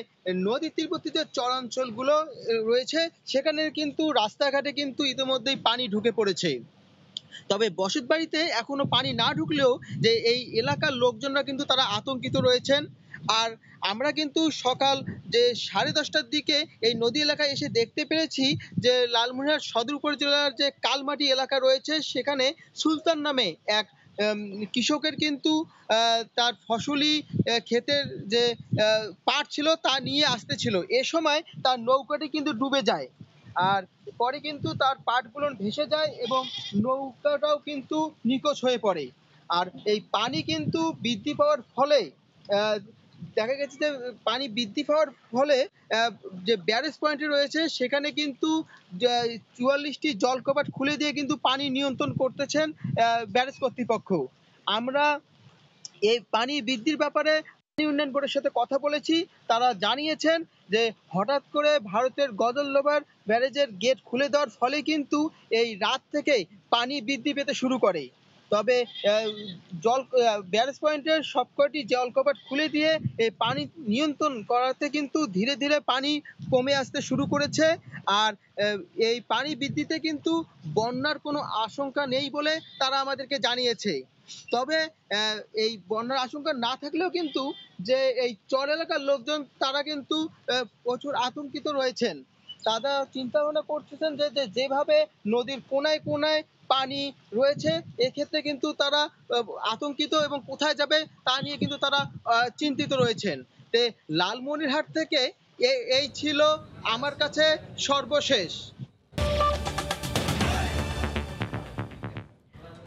নদী তীরবর্তীতে চরাঞ্চলগুলো রয়েছে, সেখানে কিন্তু রাস্তাঘাটে কিন্তু ইতিমধ্যেই পানি ঢুকে পড়েছে। তবে বসত বাড়িতে এখনও পানি না ঢুকলেও যে এই এলাকার লোকজনরা কিন্তু তারা আতঙ্কিত রয়েছেন। আর আমরা কিন্তু সকাল যে সাড়ে দশটার দিকে এই নদী এলাকায় এসে দেখতে পেরেছি যে লালমনিরহাট সদর উপজেলার যে কালমাটি এলাকা রয়েছে, সেখানে সুলতান নামে এক কৃষকের কিন্তু তার ফসলি ক্ষেতের যে পাট ছিল তা নিয়ে আসতেছিল এ সময় তার নৌকাটি কিন্তু ডুবে যায়। আর পরে কিন্তু তার পাটগুলো ভেসে যায় এবং নৌকাটাও কিন্তু নিখোঁজ হয়ে পড়ে। আর এই পানি কিন্তু বৃদ্ধি পাওয়ার ফলে দেখা গেছে যে পানি বৃদ্ধি পাওয়ার ফলে যে ব্যারেজ পয়েন্টে রয়েছে, সেখানে কিন্তু চুয়াল্লিশটি জল কপাট খুলে দিয়ে কিন্তু পানি নিয়ন্ত্রণ করতেছেন ব্যারেজ কর্তৃপক্ষ। আমরা এই পানি বৃদ্ধির ব্যাপারে পানি উন্নয়ন বোর্ডের সাথে কথা বলেছি। তারা জানিয়েছেন যে, হঠাৎ করে ভারতের গদল্লোবার ব্যারেজের গেট খুলে দেওয়ার ফলে কিন্তু এই রাত থেকেই পানি বৃদ্ধি পেতে শুরু করে। তবে জল ব্যারেজ পয়েন্টের সবকটি জল কপাট খুলে দিয়ে এই পানি নিয়ন্ত্রণ করাতে কিন্তু ধীরে ধীরে পানি কমে আসতে শুরু করেছে। আর এই পানি বৃদ্ধিতে কিন্তু বন্যার কোনো আশঙ্কা নেই বলে তারা আমাদেরকে জানিয়েছে। তবে এই বন্যার আশঙ্কা না থাকলেও কিন্তু যে এই চর এলাকার লোকজন তারা কিন্তু প্রচুর আতঙ্কিত রয়েছেন। তারা চিন্তা ভাবনা করতেছেন যে যেভাবে নদীর কোনায় কোনায় পানি রয়েছে, এক্ষেত্রে কিন্তু তারা আতঙ্কিত এবং কোথায় যাবে তা নিয়ে কিন্তু তারা চিন্তিত রয়েছেন। তে লালমনিরহাট থেকে এই ছিল আমার কাছে সর্বশেষ।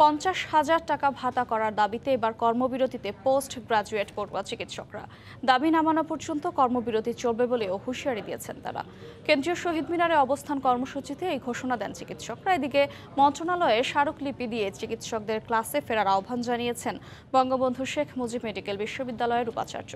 পঞ্চাশ হাজার টাকা ভাতা করার দাবিতে এবার কর্মবিরতিতে পোস্ট গ্রাজুয়েট পড়ুয়া চিকিৎসকরা। দাবি নামানো পর্যন্ত কর্মবিরতি চলবে বলেও হুঁশিয়ারি দিয়েছেন তারা। কেন্দ্রীয় শহীদ মিনারে অবস্থান কর্মসূচিতে এই ঘোষণা দেন চিকিৎসকরা। এদিকে মন্ত্রণালয়ে স্মারকলিপি দিয়ে চিকিৎসকদের ক্লাসে ফেরার আহ্বান জানিয়েছেন বঙ্গবন্ধু শেখ মুজিব মেডিকেল বিশ্ববিদ্যালয়ের উপাচার্য।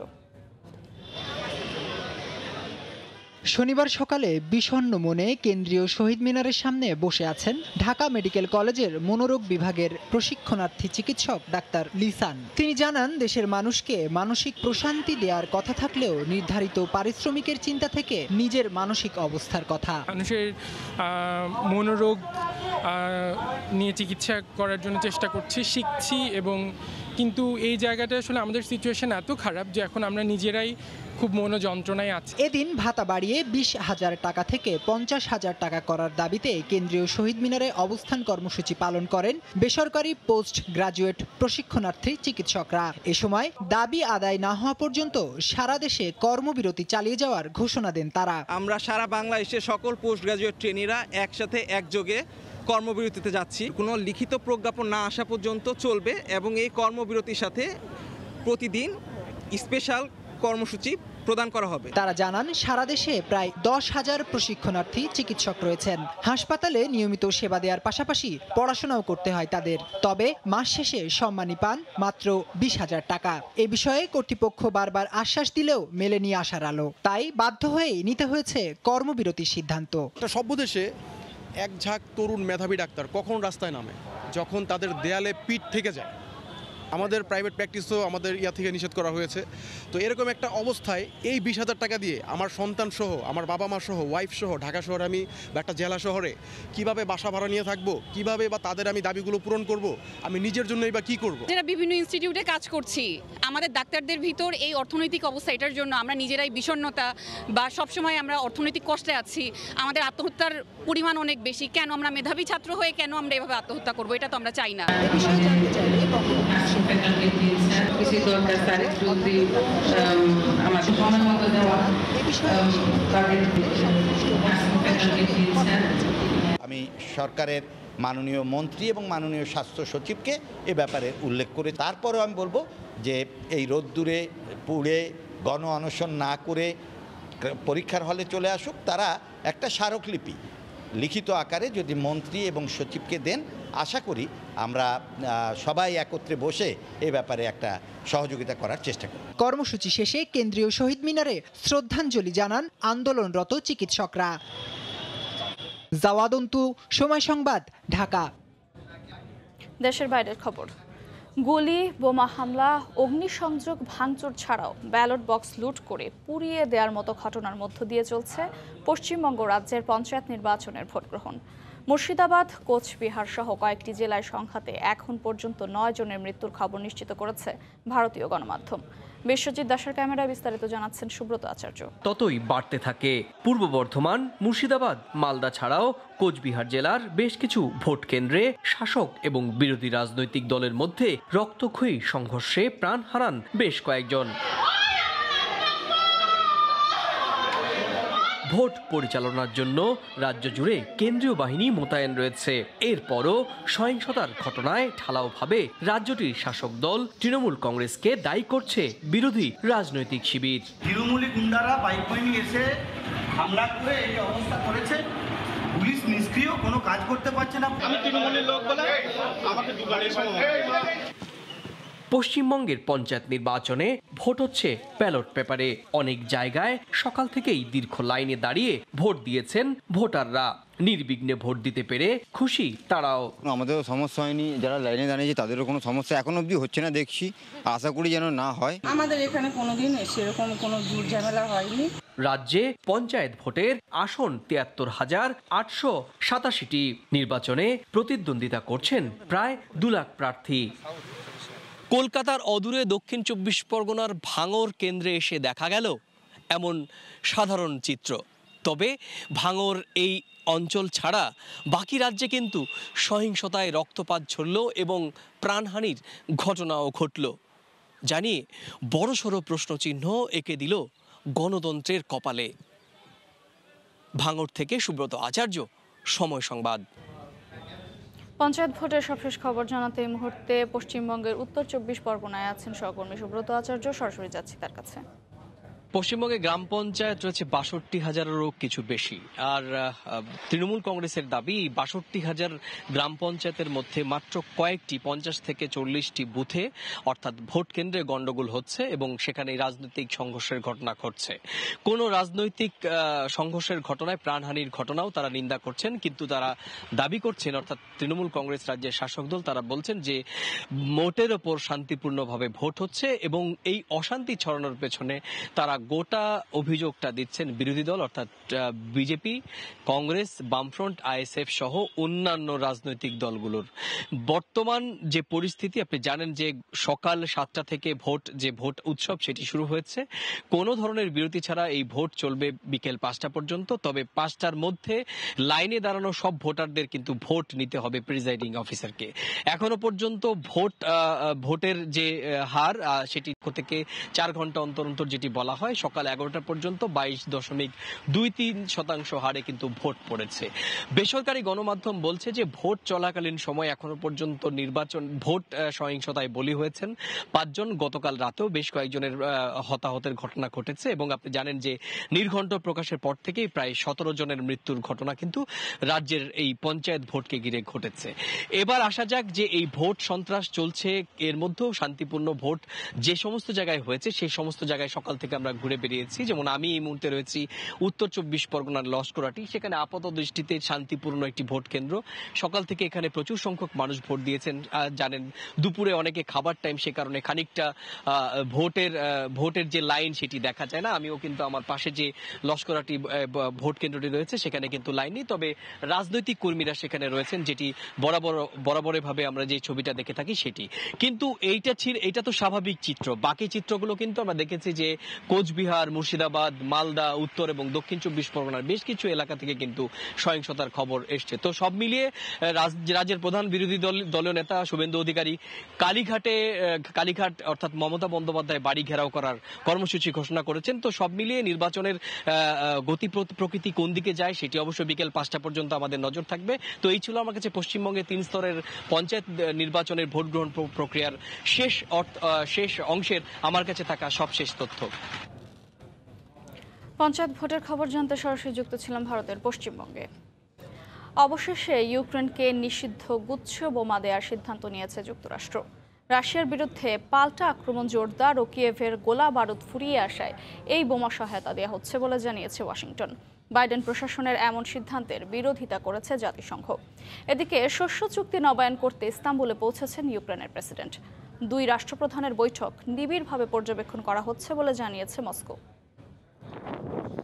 শনিবার সকালে বিষণ্ন মনে কেন্দ্রীয় শহীদ মিনারের সামনে বসে আছেন ঢাকা মেডিকেল কলেজের মনোরোগ বিভাগের প্রশিক্ষণার্থী চিকিৎসক ডাক্তার লিসান। তিনি জানান, দেশের মানুষকে মানসিক প্রশান্তি দেওয়ার কথা থাকলেও নির্ধারিত পারিশ্রমিকের চিন্তা থেকে নিজের মানসিক অবস্থার কথা। মানুষের মনোরোগ নিয়ে চিকিৎসা করার জন্য চেষ্টা করছি শিখছি এবং কিন্তু এই জায়গাটা আসলে আমাদের সিচুয়েশন এত খারাপ যে এখন আমরা নিজেরাই খুব মনোযন্ত্রণায় আছি। এদিন ভাতা বাড়িয়ে বিশ হাজার টাকা থেকে পঞ্চাশ হাজার টাকা করার দাবিতে কেন্দ্রীয় শহীদ মিনারে অবস্থান কর্মসূচি পালন করেন বেসরকারি পোস্ট গ্রাজুয়েট প্রশিক্ষণার্থী চিকিৎসকরা। এ সময় দাবি আদায় না হওয়া পর্যন্ত সারা দেশে কর্মবিরতি চালিয়ে যাওয়ার ঘোষণা দেন তারা। আমরা সারা বাংলাদেশে সকল পোস্ট গ্রাজুয়েট ট্রেনিরা একসাথে একযোগে কর্মবিরতিতে যাচ্ছি। কোনো লিখিত প্রজ্ঞাপন না আসা পর্যন্ত চলবে এবং এই কর্মবিরতির সাথে প্রতিদিন স্পেশাল কর্মসূচি প্রদান করা হবে। তারা জানান সারা দেশে প্রায় দশ হাজার প্রশিক্ষণার্থী চিকিৎসক রয়েছেন। হাসপাতালে নিয়মিত সেবা দেওয়ার পাশাপাশি পড়াশোনাও করতে হয় তাদের। তবে মাস শেষে সম্মানী পান মাত্র বিশ হাজার টাকা। এ বিষয়ে কর্তৃপক্ষ বারবার আশ্বাস দিলেও মেলেনি আশার আলো। তাই বাধ্য হয়েই নিতে হয়েছে কর্মবিরতির সিদ্ধান্ত। সভ্য দেশে এক ঝাঁক তরুণ মেধাবী ডাক্তার কখন রাস্তায় নামে? যখন তাদের দেয়ালে পিঠ থেকে যায়। আমাদের প্রাইভেট প্র্যাকটিসও আমাদের ইয়া থেকে নিষেধ করা হয়েছে। তো এরকম একটা অবস্থায় এই বিশ হাজার টাকা দিয়ে আমার সন্তান সহ আমার বাবা মা সহ ওয়াইফ সহ ঢাকা শহরে আমি বা একটা জেলা শহরে কীভাবে বাসা ভাড়া নিয়ে থাকব কীভাবে বা তাদের আমি দাবিগুলো পূরণ করব আমি নিজের জন্যই বা কি করব? যারা বিভিন্ন ইনস্টিটিউটে কাজ করছি। আমাদের ডাক্তারদের ভিতর এই অর্থনৈতিক অবস্থা এটার জন্য আমরা নিজেরাই বিষণ্ণতা বা সবসময় আমরা অর্থনৈতিক কষ্টে আছি। আমাদের আত্মহত্যার পরিমাণ অনেক বেশি। কেন আমরা মেধাবী ছাত্র হয়ে কেন আমরা এভাবে আত্মহত্যা করব? এটা তো আমরা চাই না। কিছু দরকার যদি আমাদের সময় মতো দেওয়া তাদের আমি সরকারের মাননীয় মন্ত্রী এবং মাননীয় স্বাস্থ্য সচিবকে এ ব্যাপারে উল্লেখ করে তারপরেও আমি বলব যে এই রোদ্দুরে পুড়ে গণ অনশন না করে পরীক্ষার হলে চলে আসুক, তারা একটা স্মারকলিপি লিখিত আকারে যদি মন্ত্রী এবং সচিবকে দেন আশা করি আমরা সবাই একত্রে বসে এ ব্যাপারে একটা সহযোগিতা করার চেষ্টা করি কর্মসূচি শেষে কেন্দ্রীয় শহীদ মিনারে শ্রদ্ধাঞ্জলি জানান আন্দোলনরত চিকিৎসকরা। জাওয়াদন্তু সময় সংবাদ ঢাকা। দেশের বাইরের খবর। গুলি, বোমা হামলা, অগ্নিসংযোগ, ভাঙচুর ছাড়াও ব্যালট বক্স লুট করে পুড়িয়ে দেওয়ার মতো ঘটনার মধ্য দিয়ে চলছে পশ্চিমবঙ্গ রাজ্যের পঞ্চায়েত নির্বাচনের ভোটগ্রহণ। মুর্শিদাবাদ, কোচবিহার সহ কয়েকটি জেলায় সংঘাতে এখন পর্যন্ত নয় জনের মৃত্যুর খবর নিশ্চিত করেছে ভারতীয় গণমাধ্যম। বিশ্বজিৎ দাসের ক্যামেরা বিস্তারিত জানাচ্ছেন সুব্রত আচার্য। ততই বাড়তে থাকে পূর্ব বর্ধমান, মুর্শিদাবাদ, মালদা ছাড়াও কোচবিহার জেলার বেশ কিছু ভোট কেন্দ্রে শাসক এবং বিরোধী রাজনৈতিক দলের মধ্যে রক্তক্ষয়ী সংঘর্ষে প্রাণ হারান বেশ কয়েকজন। ভোট পরিচালনার জন্য রাজ্য জুড়ে কেন্দ্রীয় বাহিনী মোতায়েন রয়েছে। এরপরও সহিংসতার ঘটনায় ঢালাওভাবে রাজ্যটির শাসক দল তৃণমূল কংগ্রেসকে দায়ী করছে বিরোধী রাজনৈতিক শিবির। তৃণমূলী গুন্ডারা বাইক এসে হামলা করে এই অবস্থা করেছে। পুলিশ নিষ্ক্রিয় কোনো কাজ করতে পারছে না। আমি তৃণমূলের লোক বলে আমাকে পশ্চিমবঙ্গের পঞ্চায়েত নির্বাচনে ভোট হচ্ছে ব্যালট পেপারে। অনেক জায়গায় সকাল থেকেই দীর্ঘ লাইনে দাঁড়িয়ে ভোট দিয়েছেন ভোটাররা। নির্বিঘ্নে ভোট দিতে পেরে খুশি তারাও। আমাদেরও সমস্যা হয়নি যারা লাইনে দাঁড়িয়েছে তাদেরও কোনো সমস্যা এখন অবধি হচ্ছে না দেখছি। আশা করি যেন না হয়। আমাদের এখানে কোনোদিন সেরকম কোনো দূর ঝামেলা হয়নি। রাজ্যে পঞ্চায়েত ভোটের আসন তিয়াত্তর হাজার আটশো সাতাশিটি। নির্বাচনে প্রতিদ্বন্দ্বিতা করছেন প্রায় দু লাখ প্রার্থী। কলকাতার অদূরে দক্ষিণ চব্বিশ পরগনার ভাঙর কেন্দ্রে এসে দেখা গেল এমন সাধারণ চিত্র। তবে ভাঙর এই অঞ্চল ছাড়া বাকি রাজ্যে কিন্তু সহিংসতায় রক্তপাত ঝরল এবং প্রাণহানির ঘটনাও ঘটল। জানিয়ে বড়সড় প্রশ্নচিহ্ন এঁকে দিল গণতন্ত্রের কপালে। ভাঙর থেকে সুব্রত আচার্য, সময় সংবাদ। পঞ্চায়েত ভোটের সবশেষ খবর জানাতে এই মুহূর্তে পশ্চিমবঙ্গের উত্তর চব্বিশ পরগনায় আছেন সহকর্মী সুব্রত আচার্য। সরাসরি যাচ্ছি তার কাছে। পশ্চিমবঙ্গে গ্রাম পঞ্চায়েত রয়েছে বাষট্টি হাজারেরও কিছু বেশি। আর তৃণমূল কংগ্রেসের দাবি, বাষট্টি হাজার গ্রাম পঞ্চায়েতের মধ্যে মাত্র কয়েকটি, পঞ্চাশ থেকে চল্লিশটি বুথে অর্থাৎ ভোট কেন্দ্রে গণ্ডগোল হচ্ছে এবং সেখানে রাজনৈতিক সংঘর্ষের ঘটনা ঘটছে। কোনো রাজনৈতিক সংঘর্ষের ঘটনায় প্রাণহানির ঘটনাও তারা নিন্দা করছেন, কিন্তু তারা দাবি করছেন, অর্থাৎ তৃণমূল কংগ্রেস রাজ্যের শাসক দল, তারা বলছেন যে মোটের ওপর শান্তিপূর্ণভাবে ভোট হচ্ছে এবং এই অশান্তি ছড়ানোর পেছনে তারা গোটা অভিযোগটা দিচ্ছেন বিরোধী দল, অর্থাৎ বিজেপি, কংগ্রেস, বামফ্রন্ট, আইএসএফ সহ অন্যান্য রাজনৈতিক দলগুলোর। বর্তমান যে পরিস্থিতি, আপনি জানেন যে সকাল সাতটা থেকে ভোট, যে ভোট উৎসব সেটি শুরু হয়েছে। কোনো ধরনের বিরতি ছাড়া এই ভোট চলবে বিকেল পাঁচটা পর্যন্ত, তবে পাঁচটার মধ্যে লাইনে দাঁড়ানো সব ভোটারদের কিন্তু ভোট নিতে হবে প্রিজাইডিং অফিসারকে। এখনও পর্যন্ত ভোট ভোটের যে হার সেটি থেকে চার ঘণ্টা অন্তর অন্তর যেটি বলা হয় সকাল এগারোটা পর্যন্ত বাইশ দশমিক দুই তিন শতাংশ হারে কিন্তু ভোট পড়েছে। বেসরকারি গণমাধ্যম বলছে যে, ভোট চলাকালীন সময় এখনও পর্যন্ত নির্বাচন, ভোট সহিংসতায় বলি হয়েছেন। পাঁচজন গতকাল রাতেও বেশ কয়েকজনের হতাহতের ঘটনা ঘটেছে এবং আপনি জানেন যে, নির্ঘণ্ট প্রকাশের পর থেকেই প্রায় সতেরো জনের মৃত্যুর ঘটনা কিন্তু রাজ্যের এই পঞ্চায়েত ভোটকে ঘিরে ঘটেছে। এবার আসা যাক যে, এই ভোট সন্ত্রাস চলছে। এর মধ্যেও শান্তিপূর্ণ ভোট যে সমস্ত জায়গায় হয়েছে, সেই সমস্ত জায়গায় সকাল থেকে আমরা ঘুরে বেরিয়েছি যেমন আমি এই মুহূর্তে রয়েছি উত্তর চব্বিশ পরগনার লস্করাটি। সেখানে আপাত দৃষ্টিতে শান্তিপূর্ণ একটি ভোট কেন্দ্র। সকাল থেকে এখানে প্রচুর সংখ্যক মানুষ ভোট দিয়েছেন। জানেন, দুপুরে অনেকে খাবার টাইম সে কারণে খানিকটা ভোটের ভোটের যে লাইন সেটি দেখা যায় না। আমিও কিন্তু আমার পাশে যে লস্করাটি ভোট কেন্দ্রটি রয়েছে, সেখানে কিন্তু লাইন নেই। তবে রাজনৈতিক কর্মীরা সেখানে রয়েছেন, যেটি বরাবর বরাবরে ভাবে আমরা যে ছবিটা দেখে থাকি সেটি। কিন্তু এইটা ছিল এটা তো স্বাভাবিক চিত্র। বাকি চিত্রগুলো কিন্তু আমরা দেখেছি যে কোচবিহার, মুর্শিদাবাদ, মালদা, উত্তর এবং দক্ষিণ চব্বিশ পরগনার বেশ কিছু এলাকা থেকে কিন্তু সহিংসতার খবর এসছে। তো সব মিলিয়ে রাজ- রাজ্যের প্রধান বিরোধী দল, দলীয় নেতা শুভেন্দু অধিকারী কালীঘাটে কালীঘাট অর্থাৎ মমতা বন্দ্যোপাধ্যায় বাড়ি ঘেরাও করার কর্মসূচি ঘোষণা করেছেন। তো সব মিলিয়ে নির্বাচনের গতি প্রকৃতি কোন দিকে যায় সেটি অবশ্য বিকেল পাঁচটা পর্যন্ত আমাদের নজর থাকবে। তো এই ছিল আমার কাছে পশ্চিমবঙ্গে তিন স্তরের পঞ্চায়েত নির্বাচনের ভোট গ্রহণ প্রক্রিয়ার শেষ শেষ অংশের আমার কাছে থাকা সবশেষ তথ্য। পঞ্চায়েত ভোটের খবর জানতে সরাসরি যুক্ত ছিলাম ভারতের পশ্চিমবঙ্গে। অবশেষে ইউক্রেনকে নিষিদ্ধ গুচ্ছ বোমা দেওয়ার সিদ্ধান্ত নিয়েছে যুক্তরাষ্ট্র। রাশিয়ার বিরুদ্ধে পাল্টা আক্রমণ জোরদার ও কিয়েভের গোলা বারুদ ফুরিয়ে আসায় এই বোমা সহায়তা দেওয়া হচ্ছে বলে জানিয়েছে ওয়াশিংটন। বাইডেন প্রশাসনের এমন সিদ্ধান্তের বিরোধিতা করেছে জাতিসংঘ। এদিকে শস্য চুক্তি নবায়ন করতে ইস্তাম্বুলে পৌঁছেছেন ইউক্রেনের প্রেসিডেন্ট। দুই রাষ্ট্রপ্রধানের বৈঠক নিবিড়ভাবে পর্যবেক্ষণ করা হচ্ছে বলে জানিয়েছে মস্কো।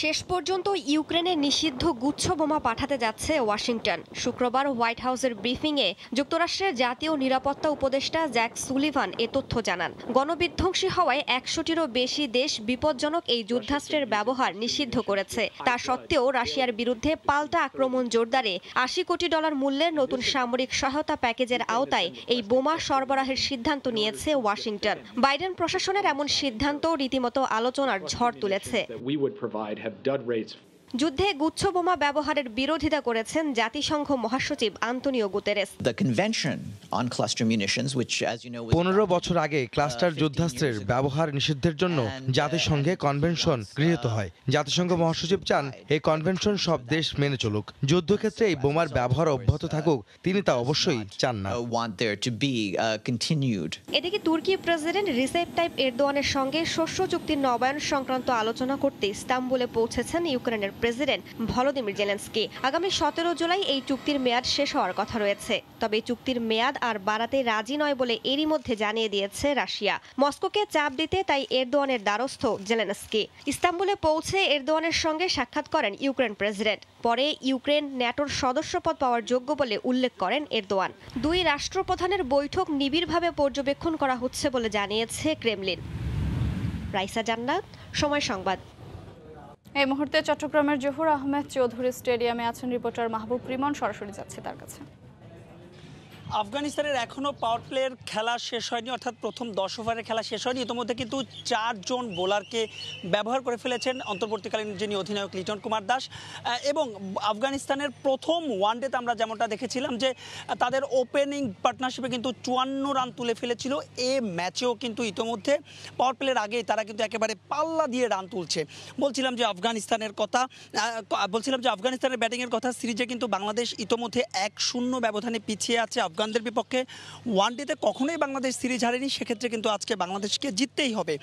শেষ পর্যন্ত ইউক্রেনে নিষিদ্ধ গুচ্ছ বোমা পাঠাতে যাচ্ছে ওয়াশিংটন। শুক্রবার হোয়াইট হাউসের ব্রিফিংয়ে যুক্তরাষ্ট্রের জাতীয় নিরাপত্তা উপদেষ্টা জ্যাক সুলিভান এ তথ্য জানান। গণবিধ্বংসী হওয়ায় একশোটিরও বেশি দেশ বিপজ্জনক এই যুদ্ধাস্ত্রের ব্যবহার নিষিদ্ধ করেছে। তা সত্ত্বেও রাশিয়ার বিরুদ্ধে পাল্টা আক্রমণ জোরদারে আশি কোটি ডলার মূল্যের নতুন সামরিক সহায়তা প্যাকেজের আওতায় এই বোমা সরবরাহের সিদ্ধান্ত নিয়েছে ওয়াশিংটন। বাইডেন প্রশাসনের এমন সিদ্ধান্ত রীতিমতো আলোচনার ঝড় তুলেছে। have dud rates যুদ্ধে গুচ্ছ বোমা ব্যবহারের বিরোধিতা করেছেন জাতিসংঘ মহাসচিব আন্তনিও গুতেরেস। পনেরো বছর আগে ক্লাস্টার যুদ্ধাস্ত্রের ব্যবহার নিষিদ্ধের জন্য জাতিসংঘে কনভেনশন গৃহীত হয়। জাতিসংঘ মহাসচিব চান এই কনভেনশন সব দেশ মেনে চলুক। যুদ্ধক্ষেত্রে এই বোমার ব্যবহার অব্যাহত থাকুক তিনি তা অবশ্যই চান না। Uh, uh. এদিকে তুর্কি প্রেসিডেন্ট রিসেপ টাইপ এরদোয়ানের সঙ্গে শস্য চুক্তির নবায়ন সংক্রান্ত আলোচনা করতে ইস্তাম্বুলে পৌঁছেছেন ইউক্রেনের প্রেসিডেন্ট ভলোদিমির জেলেন্সকি। আগামী সতেরো জুলাই এই চুক্তির মেয়াদ শেষ হওয়ার কথা রয়েছে। তবে চুক্তির মেয়াদ আর বাড়াতে রাজি নয় বলে এরই মধ্যে জানিয়ে দিয়েছে রাশিয়া। মস্কোকে চাপ দিতে তাই এরদোয়ানের দ্বারস্থ জেলেনস্কি। ইস্তাম্বুলে পৌঁছে এরদোয়ানের সঙ্গে সাক্ষাৎ করেন ইউক্রেন প্রেসিডেন্ট। পরে ইউক্রেন ন্যাটোর সদস্যপদ পাওয়ার যোগ্য বলে উল্লেখ করেন এরদোয়ান। দুই রাষ্ট্রপ্রধানের বৈঠক নিবিড়ভাবে পর্যবেক্ষণ করা হচ্ছে বলে জানিয়েছে ক্রেমলিন। রাইসা জান্নাত, সময় সংবাদ। এই মুহূর্তে চট্টগ্রামের জহুর আহমেদ চৌধুরী স্টেডিয়ামে আছেন রিপোর্টার মাহবুব রিমন। সরাসরি যাচ্ছে তার কাছে। আফগানিস্তানের এখনও পাওয়ার প্লের খেলা শেষ হয়নি, অর্থাৎ প্রথম দশ ওভারের খেলা শেষ হয়নি। ইতিমধ্যে কিন্তু চারজন বোলারকে ব্যবহার করে ফেলেছেন অন্তর্বর্তীকালীন যিনি অধিনায়ক লিটন কুমার দাস। এবং আফগানিস্তানের প্রথম ওয়ানডেতে আমরা যেমনটা দেখেছিলাম যে তাদের ওপেনিং পার্টনারশিপে কিন্তু চুয়ান্ন রান তুলে ফেলেছিল। এ ম্যাচেও কিন্তু ইতিমধ্যে পাওয়ার প্লের আগেই তারা কিন্তু একেবারে পাল্লা দিয়ে রান তুলছে। বলছিলাম যে আফগানিস্তানের কথা বলছিলাম যে আফগানিস্তানের ব্যাটিংয়ের কথা, সিরিজে কিন্তু বাংলাদেশ ইতোমধ্যে এক শূন্য ব্যবধানে পিছিয়ে আছে আফগানদের বিপক্ষে ওয়ানডেতে কখনোই বাংলাদেশ সিরিজ হারেনি, সেক্ষেত্রে কিন্তু আজকে বাংলাদেশকে জিততেই হবে।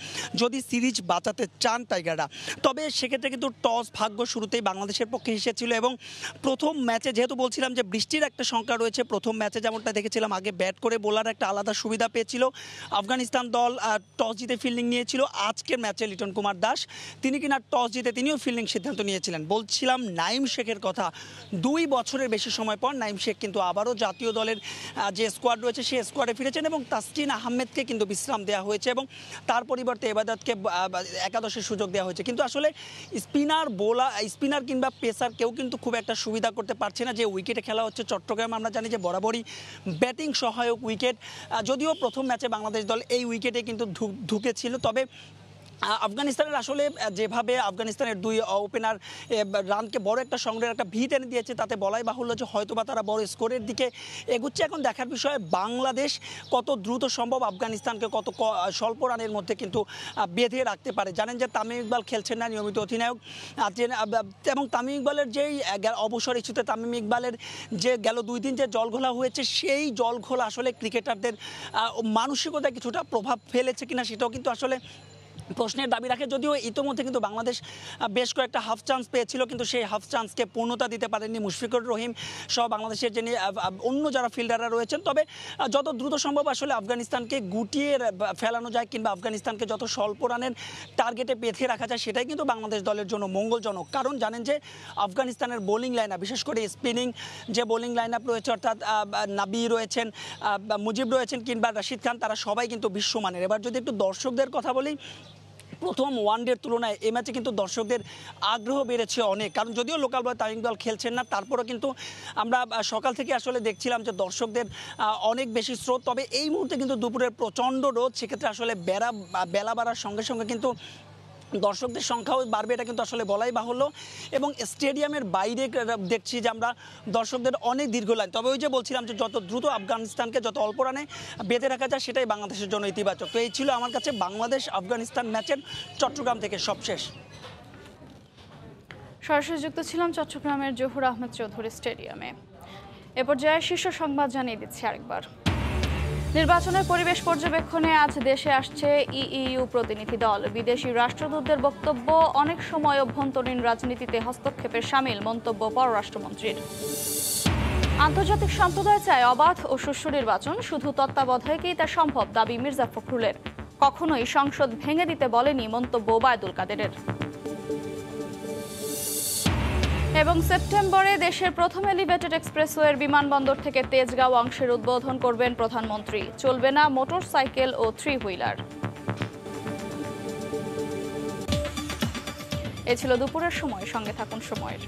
যদি সিরিজ বাঁচাতে চান টাইগাররা, তবে সেক্ষেত্রে কিন্তু টস ভাগ্য শুরুতেই বাংলাদেশের পক্ষে এসেছিল এবং প্রথম ম্যাচে যেহেতু বলছিলাম যে বৃষ্টির একটা সংখ্যা রয়েছে, প্রথম ম্যাচে যেমনটা দেখেছিলাম, আগে ব্যাট করে বোলার একটা আলাদা সুবিধা পেয়েছিল। আফগানিস্তান দল টস জিতে ফিল্ডিং নিয়েছিল। আজকের ম্যাচে লিটন কুমার দাস, তিনি কিনা টস জিতে তিনিও ফিল্ডিং সিদ্ধান্ত নিয়েছিলেন। বলছিলাম নাইম শেখের কথা, দুই বছরের বেশি সময় পর নাইম শেখ কিন্তু আবারও জাতীয় দলের যে স্কোয়াড রয়েছে সেই স্কোয়াডে ফিরেছেন এবং তাসকিন আহমেদকে কিন্তু বিশ্রাম দেওয়া হয়েছে এবং তার পরিবর্তে এবাদতকে একাদশের সুযোগ দেওয়া হয়েছে। কিন্তু আসলে স্পিনার বোলা স্পিনার কিংবা পেসার কেউ কিন্তু খুব একটা সুবিধা করতে পারছে না। যে উইকেটে খেলা হচ্ছে, চট্টগ্রাম আমরা জানি যে বরাবরই ব্যাটিং সহায়ক উইকেট যদিও প্রথম ম্যাচে বাংলাদেশ দল এই উইকেটে কিন্তু ঢুকেছিল তবে আফগানিস্তানের আসলে যেভাবে আফগানিস্তানের দুই ওপেনার রানকে বড় একটা সংগ্রহের একটা ভিত এনে দিয়েছে, তাতে বলাই বাহুল্য যে হয়তোবা তারা বড় স্কোরের দিকে এগুচ্ছে। এখন দেখার বিষয়, বাংলাদেশ কত দ্রুত সম্ভব আফগানিস্তানকে কত স্বল্প রানের মধ্যে কিন্তু বেঁধে রাখতে পারে। জানেন যে তামিম ইকবাল খেলছেন না নিয়মিত অধিনায়ক। এবং তামিম ইকবালের যেই অবসর ইস্যুতে তামিম ইকবালের যে গেল দুই দিন যে জলঘোলা হয়েছে, সেই জলঘোলা আসলে ক্রিকেটারদের মানসিকতায় কিছুটা প্রভাব ফেলেছে কিনা সেটাও কিন্তু আসলে প্রশ্নের দাবি রাখে, যদিও ইতোমধ্যে কিন্তু বাংলাদেশ বেশ কয়েকটা হাফ চান্স পেয়েছিল, কিন্তু সেই হাফ চান্সকে পূর্ণতা দিতে পারেননি মুশফিকুর রহিম সহ বাংলাদেশের যিনি অন্য যারা ফিল্ডাররা রয়েছেন। তবে যত দ্রুত সম্ভব আসলে আফগানিস্তানকে গুটিয়ে ফেলানো যায় কিংবা আফগানিস্তানকে যত স্বল্প রানের টার্গেটে বেঁধে রাখা যায়, সেটাই কিন্তু বাংলাদেশ দলের জন্য মঙ্গলজনক। কারণ জানেন যে, আফগানিস্তানের বোলিং লাইন আপ বিশেষ করে স্পিনিং যে বোলিং লাইন আপ রয়েছে, অর্থাৎ নাবি রয়েছেন মুজিব রয়েছেন কিংবা রাশিদ খান, তারা সবাই কিন্তু বিশ্বমানের। এবার যদি একটু দর্শকদের কথা বলি প্রথম ওয়ান ডের তুলনায় এই ম্যাচে কিন্তু দর্শকদের আগ্রহ বেড়েছে অনেক। কারণ যদিও লোকাল বয় তামিম দল খেলছেন না, তারপরও কিন্তু আমরা সকাল থেকে আসলে দেখছিলাম যে দর্শকদের অনেক বেশি স্রোত। তবে এই মুহূর্তে কিন্তু দুপুরের প্রচণ্ড রোদ, সেক্ষেত্রে আসলে বেড়া বেলা বাড়ার সঙ্গে সঙ্গে কিন্তু দর্শকদের সংখ্যাও বাড়বে, এটা কিন্তু আসলে বলাই বাহুল্য। এবং স্টেডিয়ামের বাইরে দেখছি যে আমরা দর্শকদের অনেক দীর্ঘ লাইন। তবে ওই যে বলছিলাম যে যত দ্রুত আফগানিস্তানকে যত অল্প রানে বেঁধে রাখা যায়, সেটাই বাংলাদেশের জন্য ইতিবাচক। তো এই ছিল আমার কাছে বাংলাদেশ আফগানিস্তান ম্যাচের চট্টগ্রাম থেকে সবশেষ সরাসরি যুক্ত ছিলাম চট্টগ্রামের জহুর আহমেদ চৌধুরী স্টেডিয়ামে। এ পর্যায়ে শীর্ষ সংবাদ জানিয়ে দিচ্ছি আরেকবার। নির্বাচনের পরিবেশ পর্যবেক্ষণে আজ দেশে আসছে ইইউ প্রতিনিধি দল। বিদেশি রাষ্ট্রদূতদের বক্তব্য, অনেক সময় অভ্যন্তরীণ রাজনীতিতে হস্তক্ষেপের সামিল, মন্তব্য পররাষ্ট্রমন্ত্রীর। আন্তর্জাতিক সম্প্রদায় চায় অবাধ ও সুষ্ঠু নির্বাচন, শুধু তত্ত্বাবধায়কেই তা সম্ভব, দাবি মির্জা ফখরুলের। কখনোই সংসদ ভেঙে দিতে বলেনি মন্তব্য ওবায়দুল কাদেরের। এবং সেপ্টেম্বরে দেশের প্রথম এলিভেটেড এক্সপ্রেসওয়ের বিমানবন্দর থেকে তেজগাঁও অংশের উদ্বোধন করবেন প্রধানমন্ত্রী। চলবে না মোটর সাইকেল ও থ্রি হুইলার এ ছিল দুপুরের সময়। সঙ্গে থাকুন সময়ের।